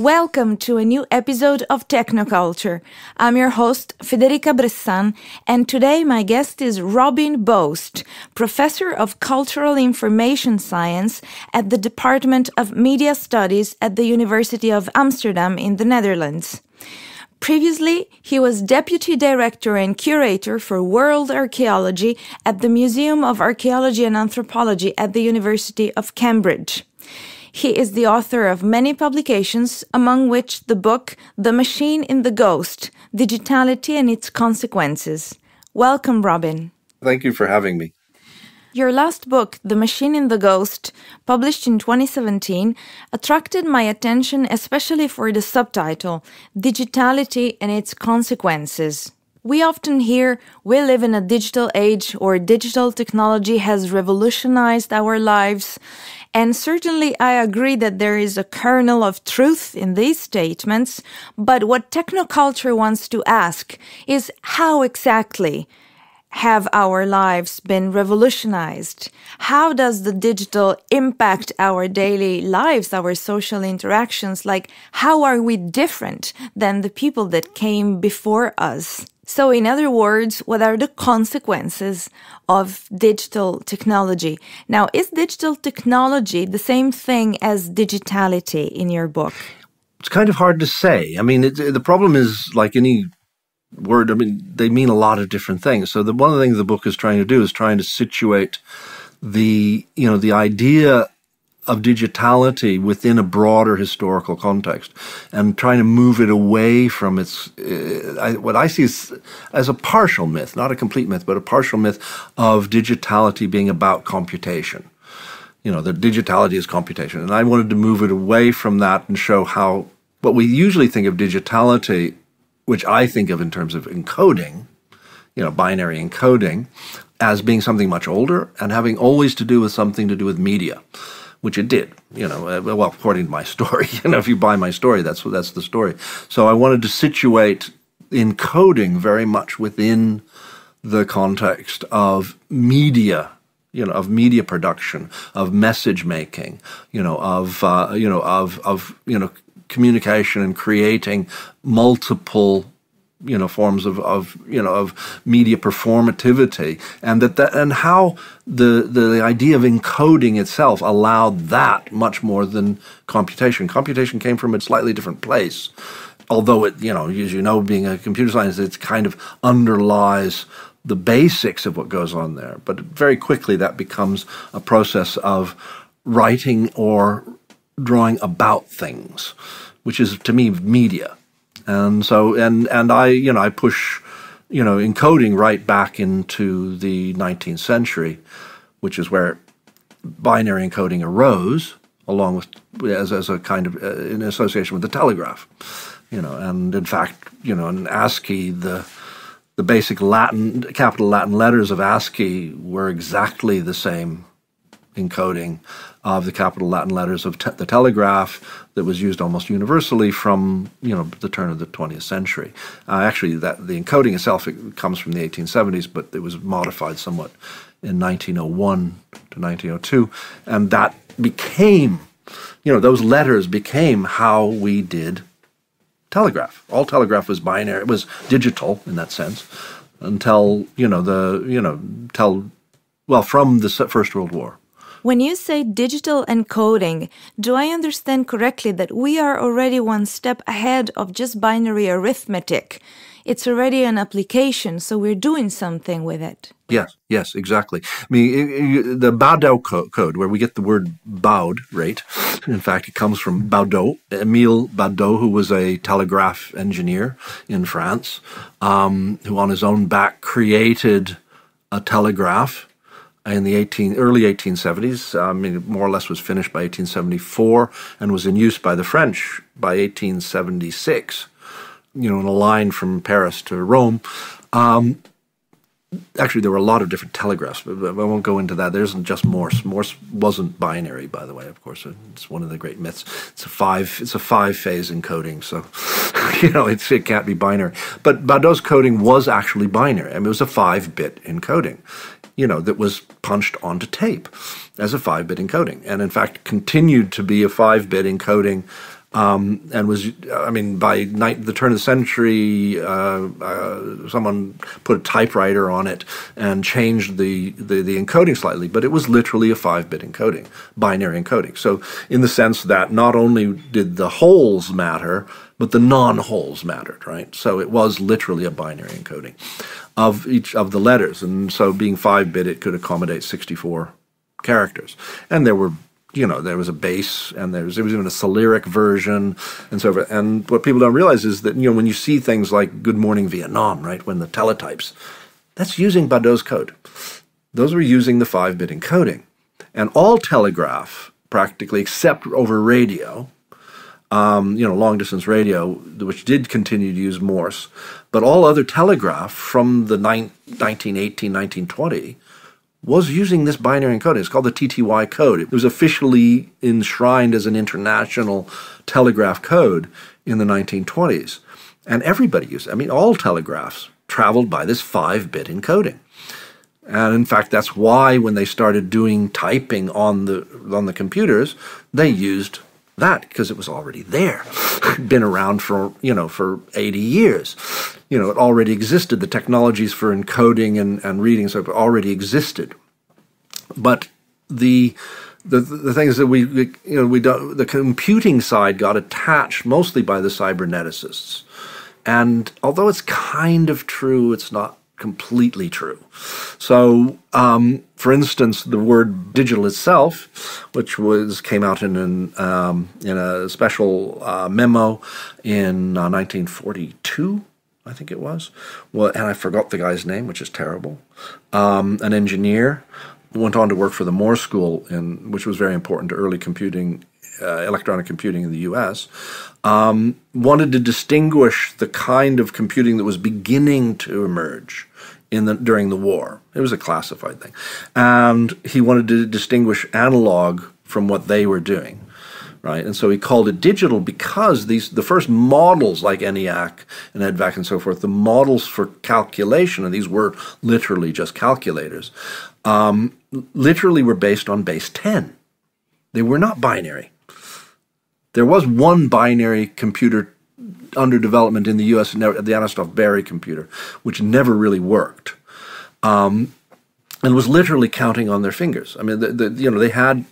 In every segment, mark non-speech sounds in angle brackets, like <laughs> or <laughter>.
Welcome to a new episode of Technoculture. I'm your host, Federica Bressan, and today my guest is Robin Boast, Professor of Cultural Information Science at the Department of Media Studies at the University of Amsterdam in the Netherlands. Previously, he was Deputy Director and Curator for World Archaeology at the Museum of Archaeology and Anthropology at the University of Cambridge. He is the author of many publications, among which the book The Machine in the Ghost Digitality and Its Consequences. Welcome, Robin. Thank you for having me. Your last book, The Machine in the Ghost, published in 2017, attracted my attention especially for the subtitle Digitality and Its Consequences. We often hear we live in a digital age or digital technology has revolutionized our lives. And certainly I agree that there is a kernel of truth in these statements. But what technoculture wants to ask is how exactly have our lives been revolutionized? How does the digital impact our daily lives, our social interactions? Like, how are we different than the people that came before us? So, in other words, what are the consequences of digital technology? Now, is digital technology the same thing as digitality in your book? It's kind of hard to say. I mean, it, the problem is like any word, I mean, they mean a lot of different things. So, the, one of the things the book is trying to do is trying to situate the, you know, the idea of digitality within a broader historical context and trying to move it away from its uh, I, what I see as, as a partial myth, not a complete myth, but a partial myth of digitality being about computation. You know, that digitality is computation. And I wanted to move it away from that and show how what we usually think of digitality, which I think of in terms of encoding, you know, binary encoding, as being something much older and having always to do with something to do with media which it did. You know, uh, well, according to my <laughs> story, you know, if you buy my story, that's that's the story. So I wanted to situate encoding very much within the context of media you know, of media production, of message making, you know, of uh, you know, of of you know, communication and creating multiple you know forms of, of you know of media performativity and that, that and how the the idea of encoding itself allowed that much more than computation. Computation came from a slightly different place although it you know as you know being a computer scientist it kind of underlies the basics of what goes on there. But very quickly that becomes a process of writing or drawing about things which is to me media and so and and I you know I push you know encoding right back into the 19th century, which is where binary encoding arose, along with as as a kind of uh, in association with the telegraph, you know, and in fact you know in ASCII the the basic Latin capital Latin letters of ASCII were exactly the same encoding of the capital Latin letters of te- the telegraph that was used almost universally from you know the turn of the 20th century. Uh, actually, that the encoding itself it comes from the 1870s, but it was modified somewhat in 1901 to 1902, and that became you know those letters became how we did telegraph. All telegraph was binary; it was digital in that sense until you know the you know till well from the First World War. When you say digital encoding, do I understand correctly that we are already one step ahead of just binary arithmetic? It's already an application, so we're doing something with it. Yes, yes, exactly. I mean, the Baudot code, where we get the word baud, right? In fact, it comes from Baudot, Emile Baudot, who was a telegraph engineer in France, um, who on his own back created a telegraph in the 18, early 1870s. I mean, more or less was finished by 1874 and was in use by the French by 1876. You know, in a line from Paris to Rome. Um, actually, there were a lot of different telegraphs, but I won't go into that. There isn't just Morse. Morse wasn't binary, by the way. Of course, it's one of the great myths. It's a five. It's a five phase encoding, so <laughs> you know it can't be binary. But Baudot's coding was actually binary. I mean, it was a five bit encoding you know, that was punched onto tape as a five bit encoding. And in fact, continued to be a five bit encoding um, and was, I mean, by night, the turn of the century, uh, uh, someone put a typewriter on it and changed the, the, the encoding slightly, but it was literally a five-bit encoding, binary encoding. So in the sense that not only did the holes matter, but the non-holes mattered, right? So it was literally a binary encoding of each of the letters, and so being five-bit, it could accommodate 64 characters, and there were you know, there was a base and there was, there was even a Cyrillic version and so forth. And what people don't realize is that, you know, when you see things like Good Morning Vietnam, right, when the teletypes, that's using Baudot's code. Those were using the five bit encoding. And all telegraph, practically, except over radio, um, you know, long distance radio, which did continue to use Morse, but all other telegraph from the 1918, 1920 was using this binary encoding. It's called the TTY code. It was officially enshrined as an international telegraph code in the 1920s. And everybody used it. I mean, all telegraphs traveled by this five bit encoding. And in fact, that's why when they started doing typing on the, on the computers, they used that because it was already there. <laughs> Been around for, you know, for 80 years. You know, it already existed. The technologies for encoding and, and reading so already existed. But the the, the things that we, we, you know we don't the computing side got attached mostly by the cyberneticists and although it's kind of true it's not completely true so um, for instance the word digital itself which was came out in an um, in a special uh, memo in uh, 1942 I think it was. Well, and I forgot the guy's name, which is terrible. Um, an engineer went on to work for the Moore School, in, which was very important to early computing, uh, electronic computing in the U.S. Um, wanted to distinguish the kind of computing that was beginning to emerge in the during the war. It was a classified thing, and he wanted to distinguish analog from what they were doing right? And so he called it digital because these the first models like ENIAC and EDVAC and so forth, the models for calculation, and these were literally just calculators, um, literally were based on base 10. They were not binary. There was one binary computer under development in the U.S., the Atanasoff Berry computer, which never really worked. Um, and was literally counting on their fingers. I mean, the, the, you know, they had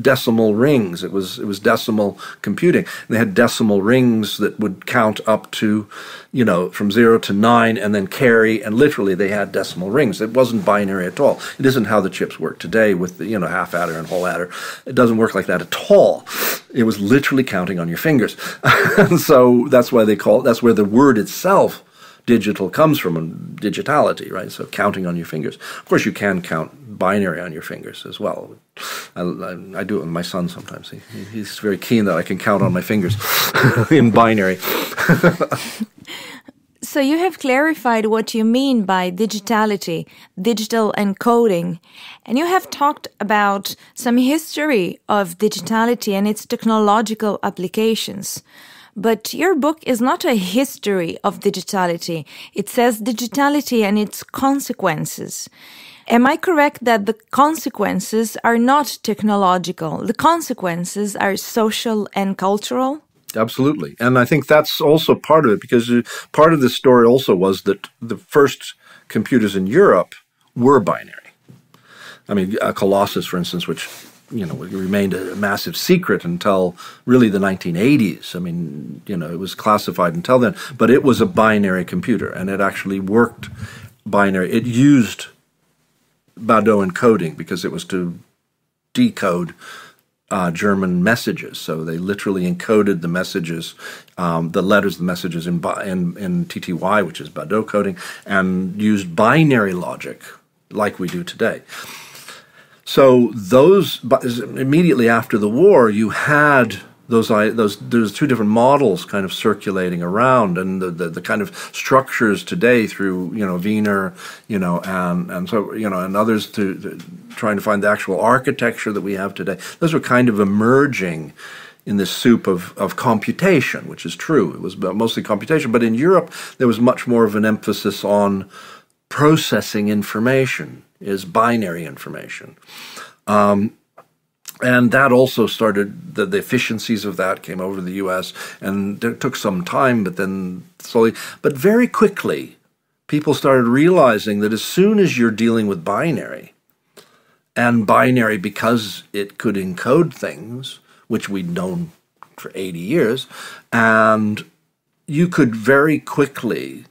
decimal rings. It was it was decimal computing. They had decimal rings that would count up to, you know, from zero to nine, and then carry. And literally, they had decimal rings. It wasn't binary at all. It isn't how the chips work today with the you know half adder and whole adder. It doesn't work like that at all. It was literally counting on your fingers. <laughs> so that's why they call it. That's where the word itself digital comes from digitality, right? So counting on your fingers. Of course, you can count binary on your fingers as well. I, I, I do it with my son sometimes. He, he's very keen that I can count on my fingers <laughs> in binary. <laughs> so you have clarified what you mean by digitality, digital encoding, and you have talked about some history of digitality and its technological applications. But your book is not a history of digitality. It says digitality and its consequences. Am I correct that the consequences are not technological? The consequences are social and cultural? Absolutely. And I think that's also part of it because uh, part of the story also was that the first computers in Europe were binary. I mean, Colossus, for instance, which you know, it remained a massive secret until really the 1980s. I mean, you know, it was classified until then, but it was a binary computer and it actually worked binary. It used Baudot encoding because it was to decode uh, German messages. So they literally encoded the messages, um, the letters, the messages in, in, in TTY, which is Baudot coding, and used binary logic like we do today. So those immediately after the war, you had those those there's two different models kind of circulating around, and the, the, the, kind of structures today through you know Wiener, you know, and and so you know, and others to, to trying to find the actual architecture that we have today. Those were kind of emerging in this soup of, of computation, which is true. It was mostly computation, but in Europe there was much more of an emphasis on processing information is binary information. Um, and that also started the, the, efficiencies of that came over to the US and it took some time but then slowly but very quickly people started realizing that as soon as you're dealing with binary and binary because it could encode things which we'd known for 80 years and you could very quickly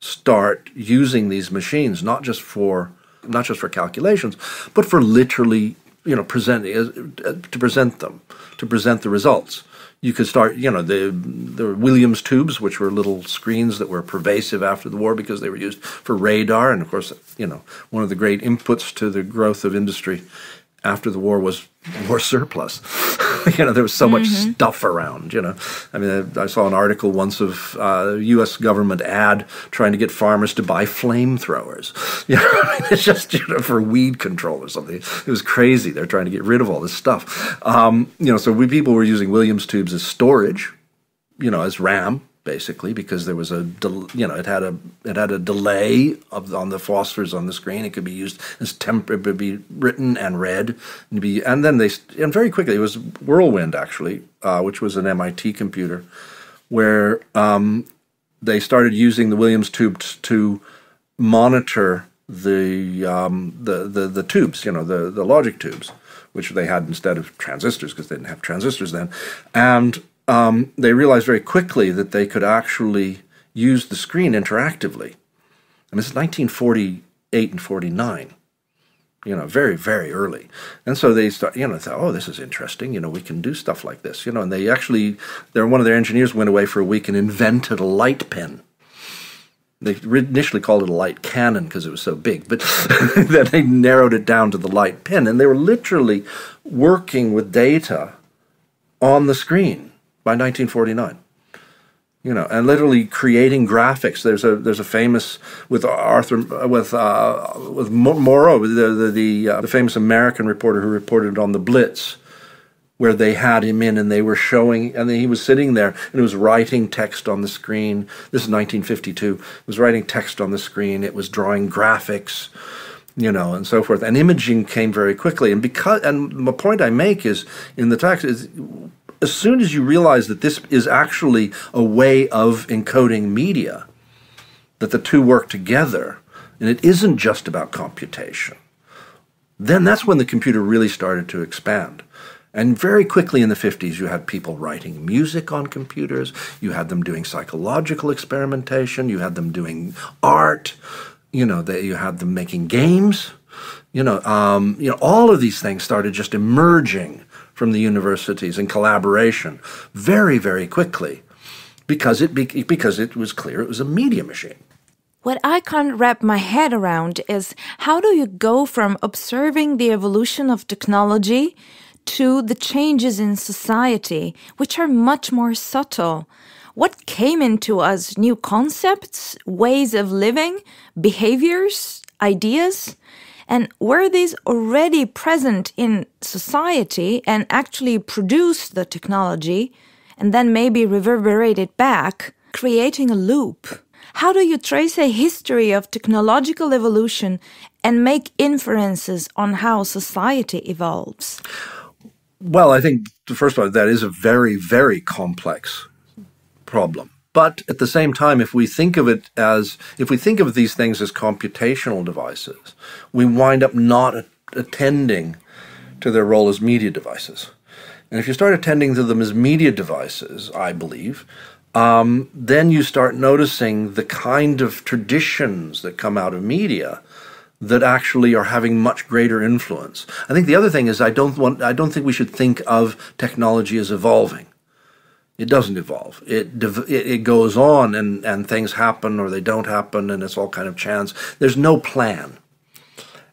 start using these machines not just for not just for calculations but for literally you know, presenting uh, to present them, to present the results. You could start, you know, the the Williams tubes, which were little screens that were pervasive after the war because they were used for radar, and of course, you know, one of the great inputs to the growth of industry after the war was war surplus. <laughs> you know, there was so much stuff around. You know, I mean, I, I saw an article once of uh, U.S. government ad trying to get farmers to buy flamethrowers. <laughs> You know, it's just you know for weed control or something. It was crazy. They're trying to get rid of all this stuff. Um, you know, so we people were using Williams tubes as storage. You know, as RAM basically because there was a you know it had a it had a delay of on the phosphors on the screen. It could be used as temp. It would be written and read and be and then they and very quickly it was Whirlwind actually, uh, which was an MIT computer, where um, they started using the Williams tube to monitor the, um, the the the tubes, you know, the the logic tubes, which they had instead of transistors because they didn't have transistors then, and um, they realized very quickly that they could actually use the screen interactively. And this is 1948 and 49, you know, very, very early. And so they start, you know, thought, oh, this is interesting. You know, we can do stuff like this, you know. And they actually, one of their engineers went away for a week and invented a light pen. They initially called it a light cannon because it was so big, but <laughs> then they narrowed it down to the light pen. And they were literally working with data on the screen by 1949 you know, and literally creating graphics. There's a there's a famous with Arthur with uh, with Murrow, the the the, uh, the, famous American reporter who reported on the Blitz, where they had him in and they were showing, and he was sitting there and it was writing text on the screen. This is 1952. It was writing text on the screen. It was drawing graphics. You know, and so forth, and imaging came very quickly. And because, and the point I make is in the text is as soon as you realize that this is actually a way of encoding media, that the two work together, and it isn't just about computation, then that's when the computer really started to expand. And very quickly in the 50s, you had people writing music on computers, you had them doing psychological experimentation, you had them doing art, you know, they, you had them making games. You know, um, you know, all of these things started just emerging from the universities in collaboration very, very quickly because it, be- because it was clear it was a media machine. What I can't wrap my head around is how do you go from observing the evolution of technology to the changes in society, which are much more subtle? What came into us? New concepts, ways of living, behaviors, ideas? And were these already present in society and actually produced the technology and then maybe reverberated back, creating a loop? How do you trace a history of technological evolution and make inferences on how society evolves? Well, I think, first of all, that is a very, very complex problem. But at the same time, if we think of it as, if we think of these things as computational devices, we wind up not attending to their role as media devices. And if you start attending to them as media devices, I believe, um, then you start noticing the kind of traditions that come out of media that actually are having much greater influence. I think the other thing is I don't want I don't think we should think of technology as evolving. It doesn't evolve. It, it goes on and, and things happen or they don't happen and it's all kind of chance. There's no plan.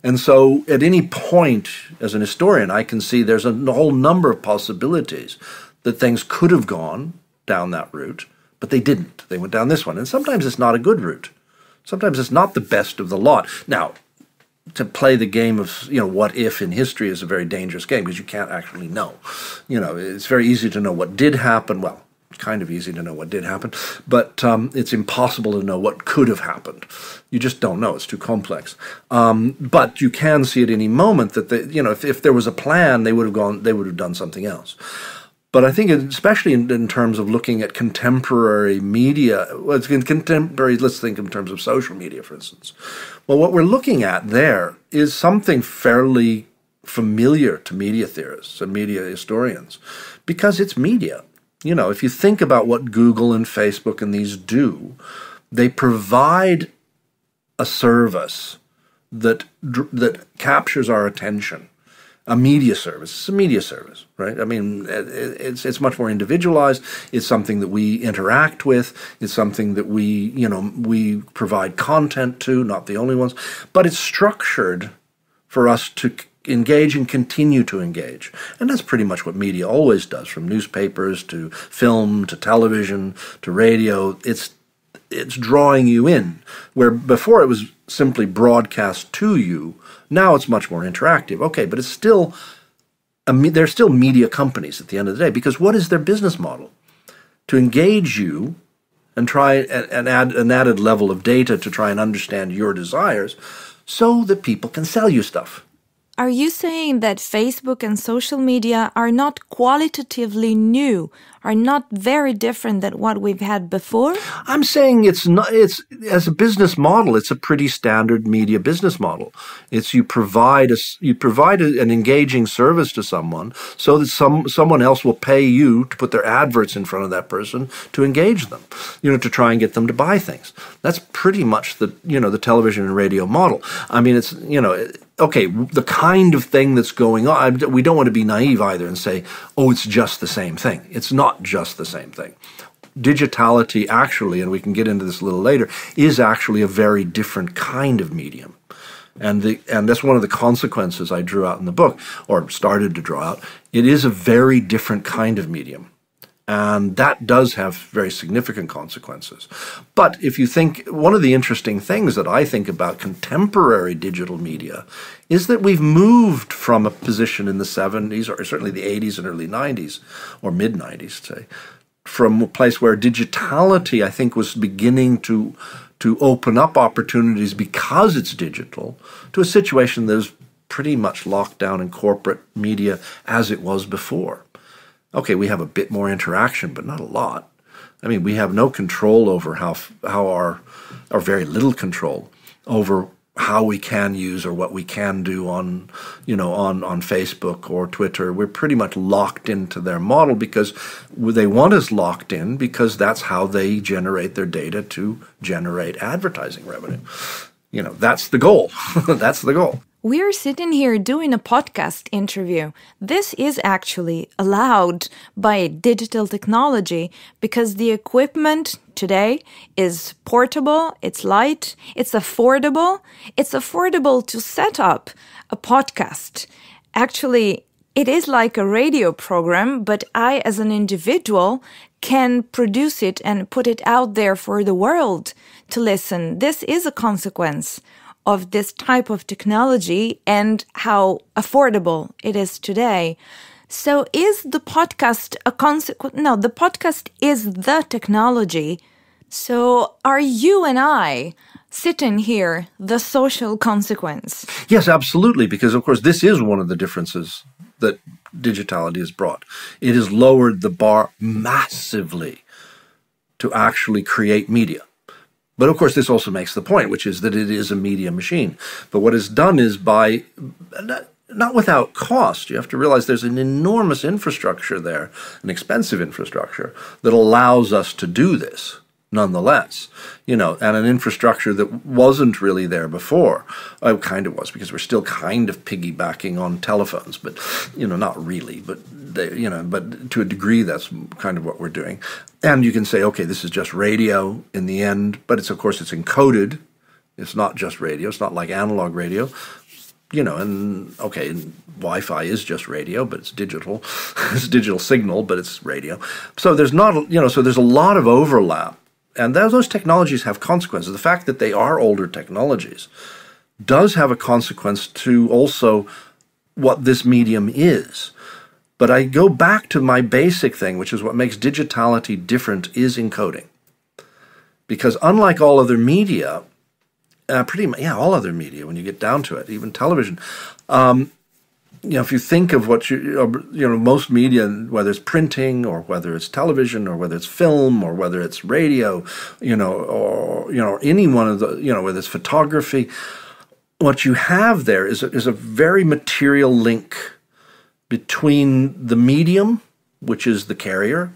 And so at any point, as an historian, I can see there's a whole number of possibilities that things could have gone down that route, but they didn't. They went down this one. And sometimes it's not a good route. Sometimes it's not the best of the lot. Now, to play the game of you know what if in history is a very dangerous game because you can't actually know. You know, it's very easy to know what did happen. Well, kind of easy to know what did happen, but um, it's impossible to know what could have happened. You just don't know; it's too complex. Um, but you can see at any moment that they, you know, if, if there was a plan, they would have gone, they would have done something else. But I think, especially in, in terms of looking at contemporary media, well, contemporary. Let's think in terms of social media, for instance. Well, what we're looking at there is something fairly familiar to media theorists and media historians, because it's media you know, if you think about what Google and Facebook and these do, they provide a service that that captures our attention. A media service. It's a media service, right? I mean, it's it's much more individualized. It's something that we interact with. It's something that we, you know, we provide content to. Not the only ones, but it's structured for us to engage and continue to engage. And that's pretty much what media always does, from newspapers to film to television to radio. It's it's drawing you in. Where before it was simply broadcast to you, now it's much more interactive. Okay, but it's still a, they're still media companies at the end of the day because what is their business model? To engage you and try and add an added level of data to try and understand your desires so that people can sell you stuff. Are you saying that Facebook and social media are not qualitatively new, are not very different than what we've had before? I'm saying it's not it's as a business model, it's a pretty standard media business model. It's you provide a you provide a, an engaging service to someone so that some someone else will pay you to put their adverts in front of that person to engage them, you know, to try and get them to buy things. That's pretty much the you know the television and radio model. I mean, it's you know okay, the kind of thing that's going on, we don't want to be naive either and say, oh, it's just the same thing. It's not just the same thing. Digitality actually, and we can get into this a little later, is actually a very different kind of medium. And, the, and that's one of the consequences I drew out in the book, or started to draw out. It is a very different kind of medium. And that does have very significant consequences. But if you think, one of the interesting things that I think about contemporary digital media is that we've moved from a position in the 70s, or certainly the 80s and early 90s, or mid 90s, say, from a place where digitality, I think, was beginning to, to open up opportunities because it's digital, to a situation that is pretty much locked down in corporate media as it was before okay, we have a bit more interaction, but not a lot. I mean, we have no control over how how our or very little control over how we can use or what we can do on you know on on Facebook or Twitter. We're pretty much locked into their model because they want us locked in because that's how they generate their data to generate advertising revenue. You know that's the goal. <laughs> That's the goal we're sitting here doing a podcast interview. This is actually allowed by digital technology because the equipment today is portable, it's light, it's affordable. It's affordable to set up a podcast. Actually, it is like a radio program, but I, as an individual, can produce it and put it out there for the world to listen. This is a consequence of this type of technology and how affordable it is today. So is the podcast a consequence? No, the podcast is the technology. So are you and I sitting here the social consequence? Yes, absolutely. Because of course, this is one of the differences that digitality has brought. It has lowered the bar massively to actually create media. But of course, this also makes the point, which is that it is a media machine. But what is done is by, not without cost, you have to realize there's an enormous infrastructure there, an expensive infrastructure, that allows us to do this nonetheless, you know, and an infrastructure that wasn't really there before. Oh, kind of was because we're still kind of piggybacking on telephones, but you know, not really, but they, you know, but to a degree, that's kind of what we're doing. And you can say, okay, this is just radio in the end, but it's of course it's encoded. It's not just radio. It's not like analog radio you know, and okay, Wi-Fi is just radio, but it's digital. <laughs> it's a digital signal, but it's radio. So there's not, you know, so there's a lot of overlap and those technologies have consequences. The fact that they are older technologies does have a consequence to also what this medium is. But I go back to my basic thing, which is what makes digitality different is encoding. Because unlike all other media, uh, pretty much, yeah, all other media, when you get down to it, even television, um, you know, if you think of what you, you know, most media, whether it's printing or whether it's television or whether it's film or whether it's radio, you know, or, you know, any one of the, you know, whether it's photography, what you have there is a, is a very material link between the medium, which is the carrier,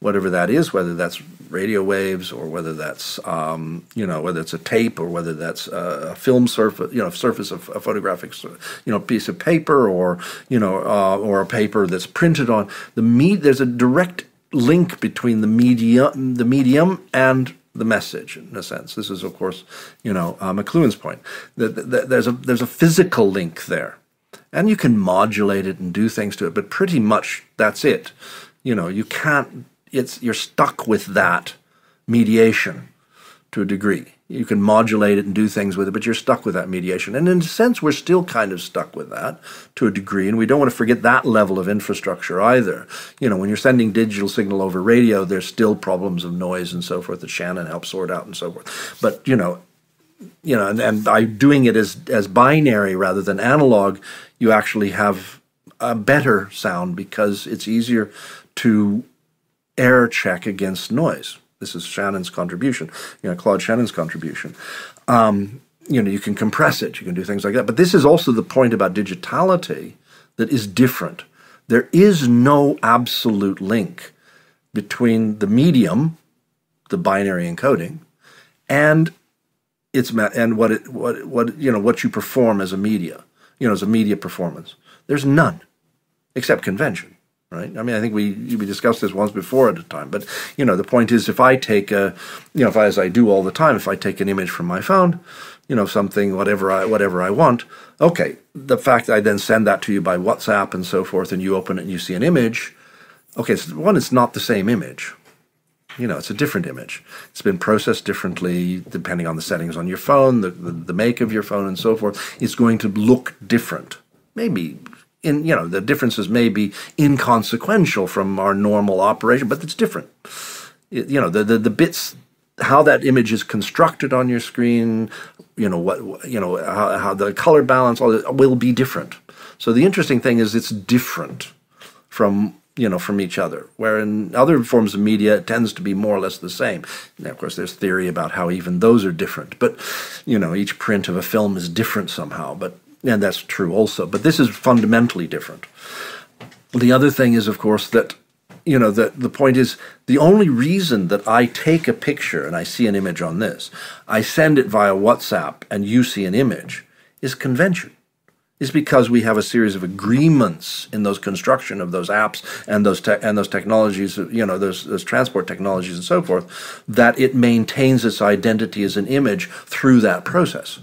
whatever that is, whether that's radio waves or whether that's um, you know whether it's a tape or whether that's a film surface you know surface of a photographic you know piece of paper or you know uh, or a paper that's printed on the me there's a direct link between the medium the medium and the message in a sense. This is of course you know uh, McLuhan's point that, that there's a there's a physical link there and you can modulate it and do things to it but pretty much that's it. You know you can't it's you're stuck with that mediation to a degree. You can modulate it and do things with it, but you're stuck with that mediation. And in a sense, we're still kind of stuck with that to a degree, and we don't want to forget that level of infrastructure either. You know, when you're sending digital signal over radio, there's still problems of noise and so forth that Shannon helps sort out and so forth. But you know, you know, and, and by doing it as as binary rather than analog, you actually have a better sound because it's easier to error check against noise. This is Shannon's contribution, you know, Claude Shannon's contribution. Um, you know, you can compress it, you can do things like that. But this is also the point about digitality that is different. There is no absolute link between the medium, the binary encoding, and its and what it what what you know what you perform as a media, you know, as a media performance. There's none, except convention right? I mean, I think we we discussed this once before at a time, but you know, the point is, if I take a, you know, if I, as I do all the time, if I take an image from my phone, you know, something whatever I whatever I want, okay, the fact that I then send that to you by WhatsApp and so forth, and you open it and you see an image, okay, so one, it's not the same image. You know, it's a different image. It's been processed differently depending on the settings on your phone, the, the, the make of your phone, and so forth. It's going to look different. Maybe in you know the differences may be inconsequential from our normal operation, but it's different. It, you know the, the the bits how that image is constructed on your screen, you know what you know how, how the color balance all will be different. So the interesting thing is it's different from you know from each other. Where in other forms of media it tends to be more or less the same. Now, of course, there's theory about how even those are different, but you know each print of a film is different somehow. But and that's true also. But this is fundamentally different. The other thing is, of course, that you know the the point is the only reason that I take a picture and I see an image on this, I send it via WhatsApp and you see an image, is convention. Is because we have a series of agreements in those construction of those apps and those and those technologies, you know, those, those transport technologies and so forth, that it maintains its identity as an image through that process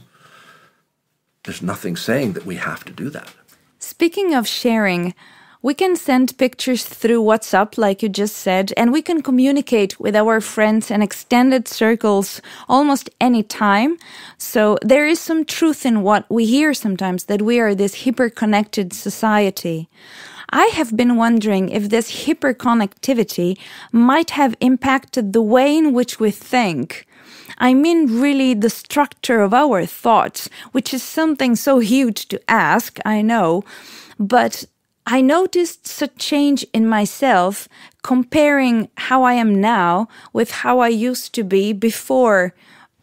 there's nothing saying that we have to do that. Speaking of sharing, we can send pictures through WhatsApp, like you just said, and we can communicate with our friends and extended circles almost any time. So there is some truth in what we hear sometimes that we are this hyper connected society. I have been wondering if this hyperconnectivity might have impacted the way in which we think. I mean really the structure of our thoughts, which is something so huge to ask, I know, but I noticed such change in myself comparing how I am now with how I used to be before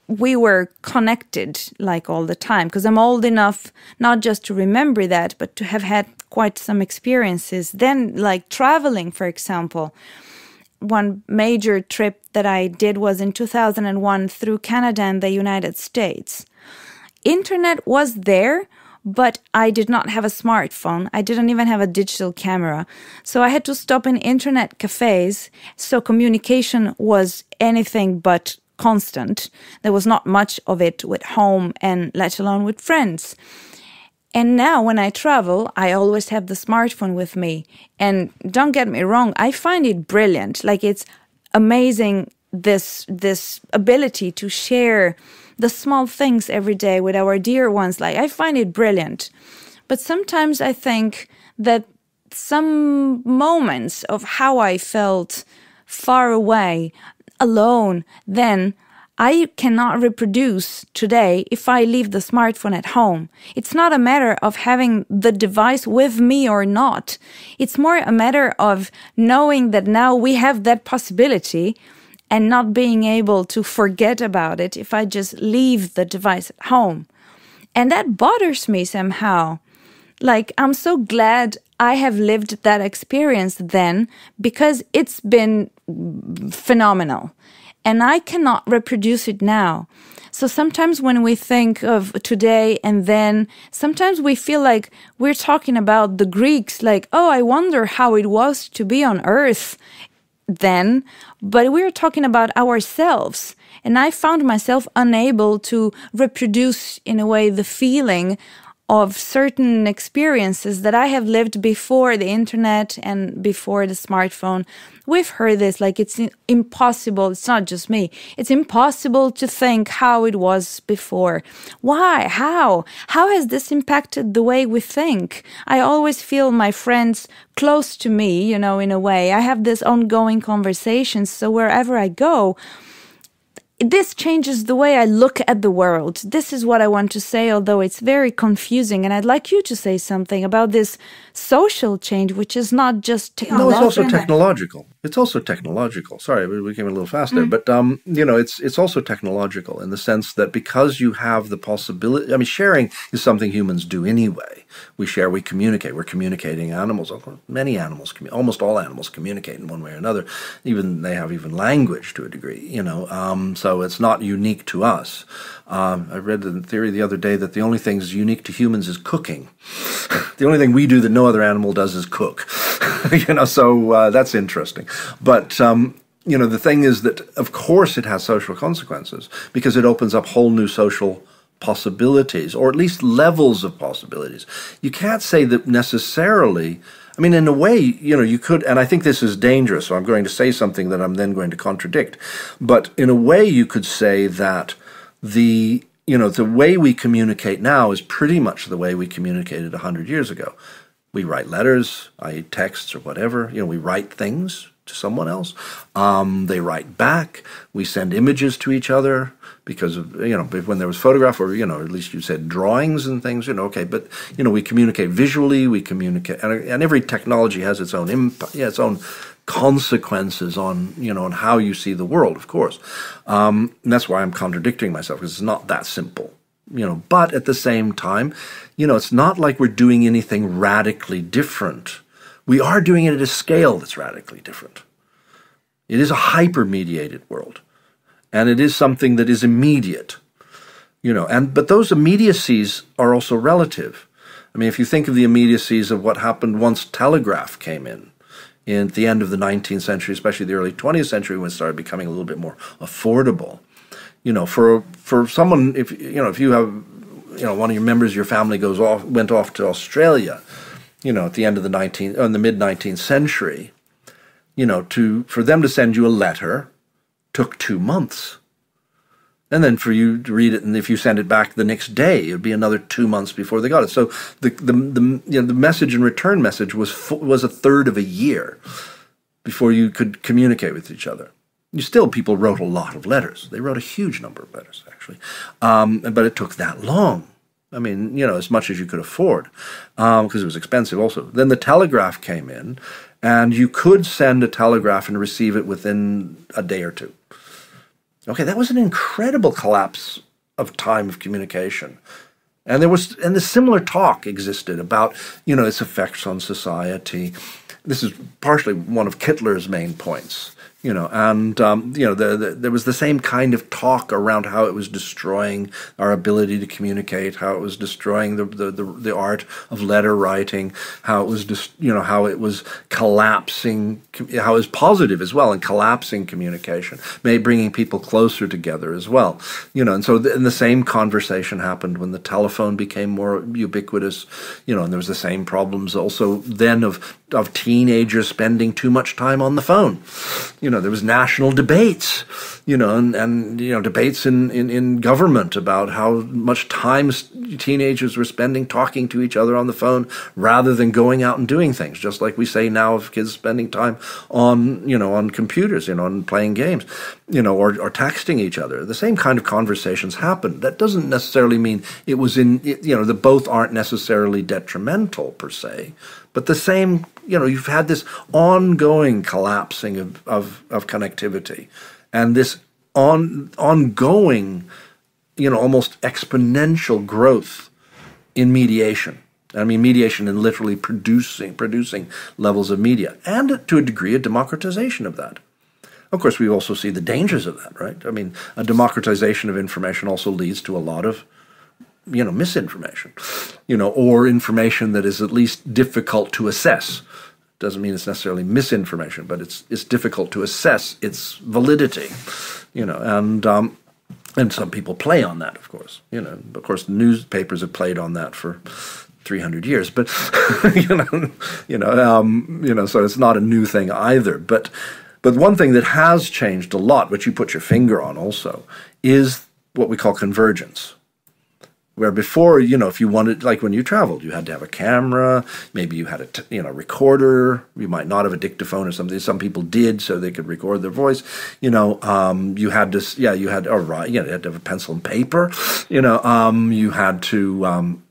we were connected like all the time. Because I'm old enough not just to remember that but to have had quite some experiences. Then like traveling for example one major trip that I did was in 2001 through Canada and the United States. Internet was there, but I did not have a smartphone. I didn't even have a digital camera. So I had to stop in internet cafes. So communication was anything but constant. There was not much of it with home and let alone with friends. And now when I travel, I always have the smartphone with me. And don't get me wrong, I find it brilliant. Like it's amazing this this ability to share the small things every day with our dear ones. Like I find it brilliant. But sometimes I think that some moments of how I felt far away, alone, then I cannot reproduce today if I leave the smartphone at home. It's not a matter of having the device with me or not. It's more a matter of knowing that now we have that possibility and not being able to forget about it if I just leave the device at home. And that bothers me somehow. Like, I'm so glad I have lived that experience then because it's been phenomenal and I cannot reproduce it now. So sometimes when we think of today and then, sometimes we feel like we're talking about the Greeks, like, oh, I wonder how it was to be on earth then, but we're talking about ourselves. And I found myself unable to reproduce, in a way, the feeling of certain experiences that I have lived before the internet and before the smartphone. We've heard this like it's impossible. It's not just me. It's impossible to think how it was before. Why? How? How has this impacted the way we think? I always feel my friends close to me, you know, in a way. I have this ongoing conversations. So wherever I go, this changes the way I look at the world. This is what I want to say, although it's very confusing. And I'd like you to say something about this social change, which is not just technological. No, it's also technological. It's also technological. Sorry, we came a little fast there, mm. but um, you know, it's it's also technological in the sense that because you have the possibility. I mean, sharing is something humans do anyway. We share, we communicate. We're communicating. Animals, many animals, almost all animals communicate in one way or another. Even they have even language to a degree. You know, um, so it's not unique to us. Um, I read the theory the other day that the only thing that's unique to humans is cooking. <laughs> the only thing we do that no other animal does is cook. <laughs> you know, so uh, that's interesting. But um, you know, the thing is that of course it has social consequences because it opens up whole new social possibilities, or at least levels of possibilities. You can't say that necessarily. I mean, in a way, you know, you could, and I think this is dangerous, so I'm going to say something that I'm then going to contradict. But in a way, you could say that the you know the way we communicate now is pretty much the way we communicated 100 years ago we write letters i texts or whatever you know we write things to someone else. Um, they write back. We send images to each other because of you know when there was photograph or you know at least you said drawings and things you know okay but you know we communicate visually we communicate and, and every technology has its own imp- yeah, its own consequences on you know on how you see the world of course. Um, that's why i'm contradicting myself because it's not that simple you know but at the same time you know it's not like we're doing anything radically different we are doing it at a scale that's radically different it is a hyper mediated world and it is something that is immediate you know and but those immediacies are also relative i mean if you think of the immediacies of what happened once telegraph came in in the end of the 19th century, especially the early 20th century, when it started becoming a little bit more affordable. You know, for for someone, if you know, if you have, you know, one of your members of your family goes off, went off to Australia, you know, at the end of the 19th, uh, in the mid 19th century, you know, to for them to send you a letter took two months and then for you to read it, and if you send it back the next day, it would be another two months before they got it. So the the the, you know, the message and return message was was a third of a year before you could communicate with each other. Still people wrote a lot of letters. They wrote a huge number of letters actually, um, but it took that long. I mean, you know, as much as you could afford, because um, it was expensive. Also, then the telegraph came in, and you could send a telegraph and receive it within a day or two. Okay, that was an incredible collapse of time of communication. And there was and the similar talk existed about, you know, its effects on society. This is partially one of Kittler's main points you know, and um, you know, the, the, there was the same kind of talk around how it was destroying our ability to communicate, how it was destroying the the, the, the art of letter writing, how it was just you know how it was collapsing, how it was positive as well and collapsing communication, maybe bringing people closer together as well, you know, and so the, and the same conversation happened when the telephone became more ubiquitous, you know, and there was the same problems also then of of teenagers spending too much time on the phone, you there was national debates, you know, and, and you know, debates in, in, in government about how much time teenagers were spending talking to each other on the phone rather than going out and doing things, just like we say now of kids spending time on, you know, on computers, you know, and playing games, you know, or, or texting each other. The same kind of conversations happen. That doesn't necessarily mean it was in, you know, the both aren't necessarily detrimental per se, but the same, you know, you've had this ongoing collapsing of, of, of connectivity and this on, ongoing, you know, almost exponential growth in mediation. I mean, mediation and literally producing producing levels of media, and to a degree, a democratization of that. Of course, we also see the dangers of that, right? I mean, a democratization of information also leads to a lot of you know, misinformation, you know, or information that is at least difficult to assess. Doesn't mean it's necessarily misinformation, but it's it's difficult to assess its validity, you know, and um, and some people play on that, of course, you know. Of course, newspapers have played on that for 300 years, but <laughs> you know, you know, um, you know, so it's not a new thing either. But but one thing that has changed a lot, which you put your finger on also, is what we call convergence where before you know if you wanted like when you traveled you had to have a camera maybe you had a t- you know recorder you might not have a dictaphone or something. Some people did so they could record their voice you know um, you had to yeah you had write you, know, you had to have a pencil and paper you know um, you had to um,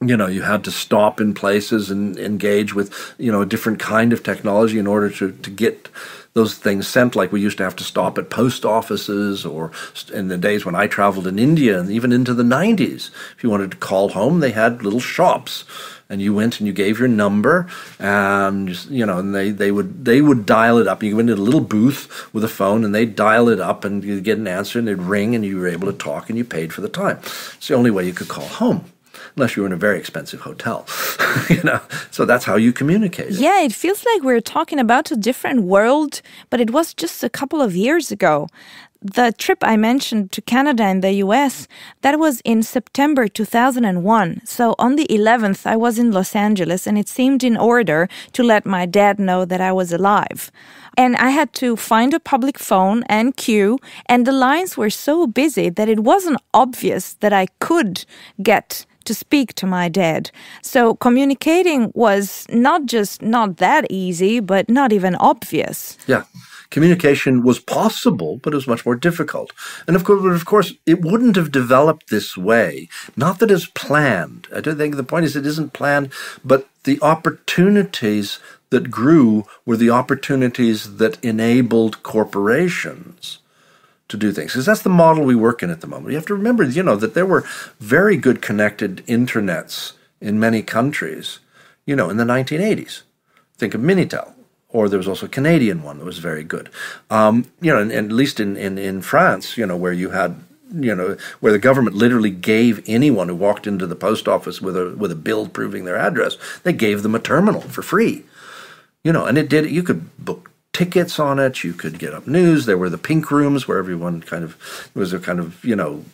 you know you had to stop in places and engage with you know a different kind of technology in order to to get those things sent. Like we used to have to stop at post offices, or in the days when I traveled in India, and even into the 90s, if you wanted to call home, they had little shops. And you went and you gave your number, and you know, and they, they would they would dial it up. You went into a little booth with a phone, and they'd dial it up, and you'd get an answer, and it'd ring, and you were able to talk, and you paid for the time. It's the only way you could call home unless you were in a very expensive hotel. <laughs> you know, so that's how you communicate. Yeah, it feels like we're talking about a different world, but it was just a couple of years ago. The trip I mentioned to Canada and the US, that was in September 2001. So on the 11th, I was in Los Angeles and it seemed in order to let my dad know that I was alive. And I had to find a public phone and queue, and the lines were so busy that it wasn't obvious that I could get to speak to my dad. So communicating was not just not that easy, but not even obvious. Yeah. Communication was possible, but it was much more difficult. And of course, of course, it wouldn't have developed this way. Not that it's planned. I don't think the point is it isn't planned, but the opportunities that grew were the opportunities that enabled corporations to do things because that's the model we work in at the moment. You have to remember, you know, that there were very good connected internets in many countries, you know, in the 1980s. Think of Minitel, or there was also a Canadian one that was very good. Um, you know, and, and, at least in, in, in France, you know, where you had you know, where the government literally gave anyone who walked into the post office with a with a bill proving their address, they gave them a terminal for free. You know, and it did. You could book tickets on it. You could get up news. There were the pink rooms where everyone kind of was a kind of you know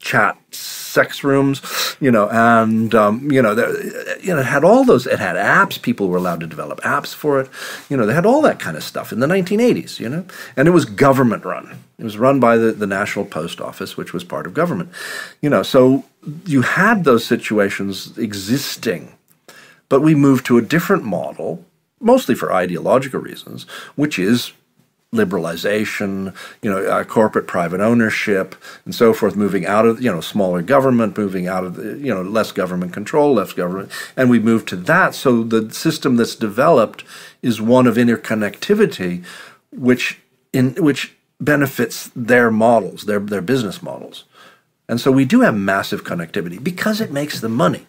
chat sex rooms, you know, and um, you know, there, you know, it had all those. It had apps. People were allowed to develop apps for it. You know, they had all that kind of stuff in the 1980s. You know, and it was government run. It was run by the, the National Post Office, which was part of government. You know, so you had those situations existing, but we moved to a different model mostly for ideological reasons, which is liberalization, you know, uh, corporate private ownership, and so forth, moving out of you know smaller government, moving out of the, you know less government control, less government, and we move to that. So the system that's developed is one of interconnectivity, which in which benefits their models, their their business models. And so we do have massive connectivity because it makes the money.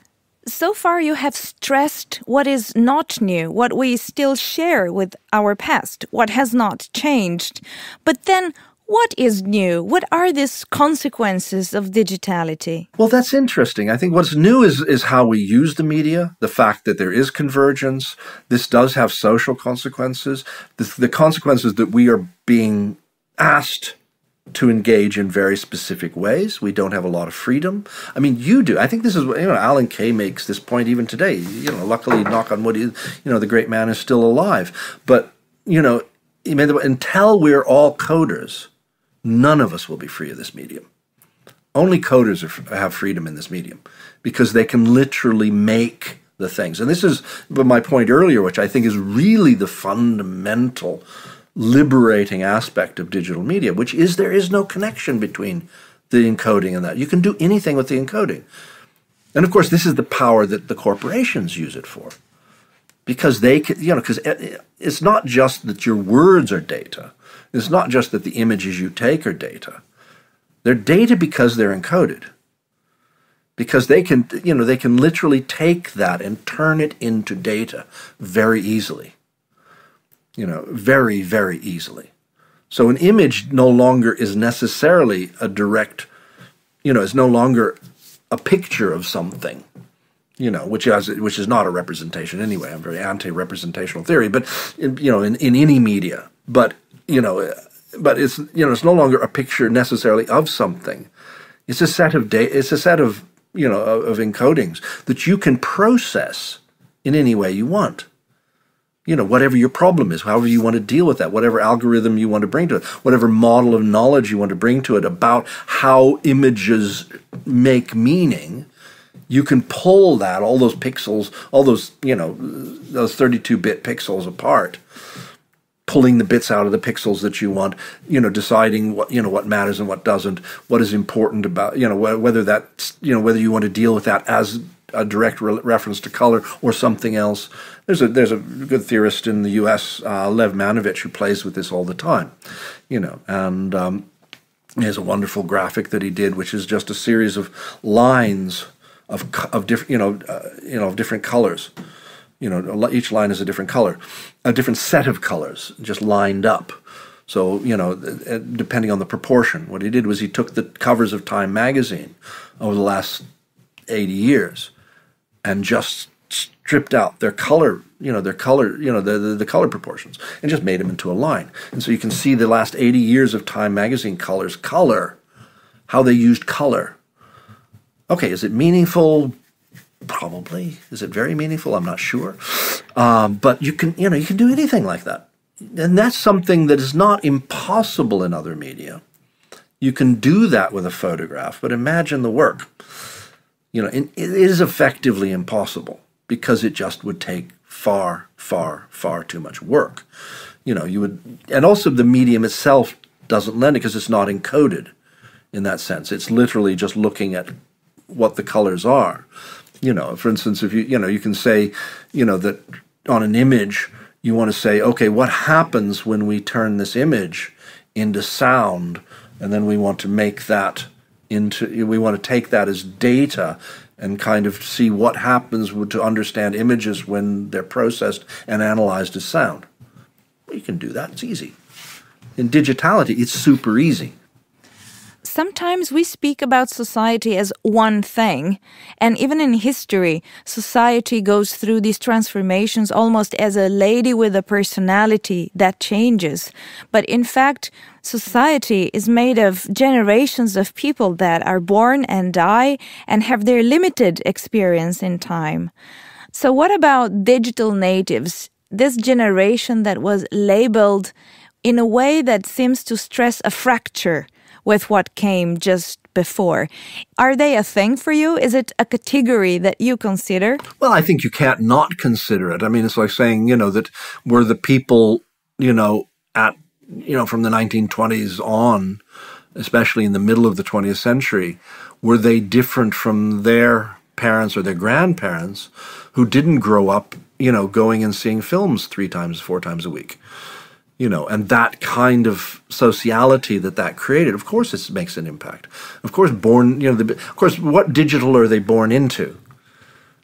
So far, you have stressed what is not new, what we still share with our past, what has not changed. But then, what is new? What are these consequences of digitality? Well, that's interesting. I think what's new is, is how we use the media, the fact that there is convergence. This does have social consequences. The, the consequences that we are being asked to engage in very specific ways. We don't have a lot of freedom. I mean, you do. I think this is what, you know, Alan Kay makes this point even today. You know, luckily, knock on wood, you know, the great man is still alive. But, you know, until we're all coders, none of us will be free of this medium. Only coders are, have freedom in this medium because they can literally make the things. And this is my point earlier, which I think is really the fundamental liberating aspect of digital media, which is there is no connection between the encoding and that. You can do anything with the encoding. And of course, this is the power that the corporations use it for. Because they can, you know, because eh, eh, it's not just that your words are data. It's not just that the images you take are data. They're data because they're encoded. Because they can, you know, they can literally take that and turn it into data very easily. You know, very, very easily. So an image no longer is necessarily a direct, you know, is no longer a picture of something, you know, which is which is not a representation anyway. I'm very anti-representational theory, but you know, in, in any media, but you know, but it's you know, it's no longer a picture necessarily of something. It's a set of data. It's a set of you know of, of encodings that you can process in any way you want you know, whatever your problem is, however you want to deal with that, whatever algorithm you want to bring to it, whatever model of knowledge you want to bring to it about how images make meaning, you can pull that, all those pixels, all those, you know, those 32 bit pixels apart, pulling the bits out of the pixels that you want, you know, deciding what, you know, what matters and what doesn't, what is important about, you know, whether that, you know, whether you want to deal with that as a direct re- reference to color or something else. There's a there's a good theorist in the U.S., uh, Lev Manovich, who plays with this all the time, you know, and um, he has a wonderful graphic that he did, which is just a series of lines of of different you know uh, you know of different colors. You know, each line is a different color, a different set of colors, just lined up. So, you know, depending on the proportion, what he did was he took the covers of Time magazine over the last 80 years and just stripped out their color, you know, their color, you know, the, the, the, color proportions and just made them into a line. And so you can see the last 80 years of Time magazine colors, color, how they used color. Okay, is it meaningful? Probably. Is it very meaningful? I'm not sure. Um, but you can, you know, you can do anything like that. And that's something that is not impossible in other media. You can do that with a photograph, but imagine the work. You know, it is effectively impossible because it just would take far, far, far too much work. You know, you would, and also the medium itself doesn't lend it because it's not encoded in that sense. It's literally just looking at what the colors are. You know, for instance, if you, you know, you can say, you know, that on an image, you want to say, okay, what happens when we turn this image into sound? And then we want to make that into we want to take that as data and kind of see what happens to understand images when they're processed and analyzed as sound. You can do that. It's easy. In digitality, it's super easy sometimes we speak about society as one thing. And even in history, society goes through these transformations almost as a lady with a personality that changes. But in fact, society is made of generations of people that are born and die and have their limited experience in time. So, what about digital natives? This generation that was labeled in a way that seems to stress a fracture with what came just before. Are they a thing for you? Is it a category that you consider? Well, I think you can't not consider it. I mean, it's like saying, you know, that we're the people, you know, at, you know, from the 1920s on, especially in the middle of the 20th century, were they different from their parents or their grandparents who didn't grow up, you know, going and seeing films three times, four times a week? You know, and that kind of sociality that that created, of course, it makes an impact. Of course, born, you know, the, of course, what digital are they born into?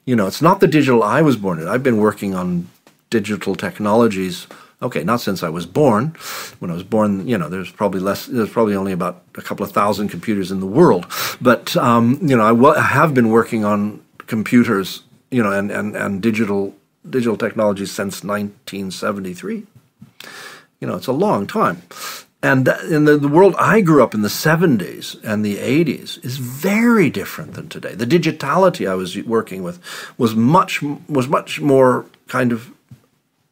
You know, it's not the digital I was born in. I've been working on digital technologies. Okay, not since I was born. When I was born, you know, there's probably less. There's probably only about a couple of thousand computers in the world. But um, you know, I, have been working on computers, you know, and and and digital digital technologies since 1973. You know, it's a long time. And in the, the world I grew up in the 70s and the 80s is very different than today. The digitality I was working with was much was much more kind of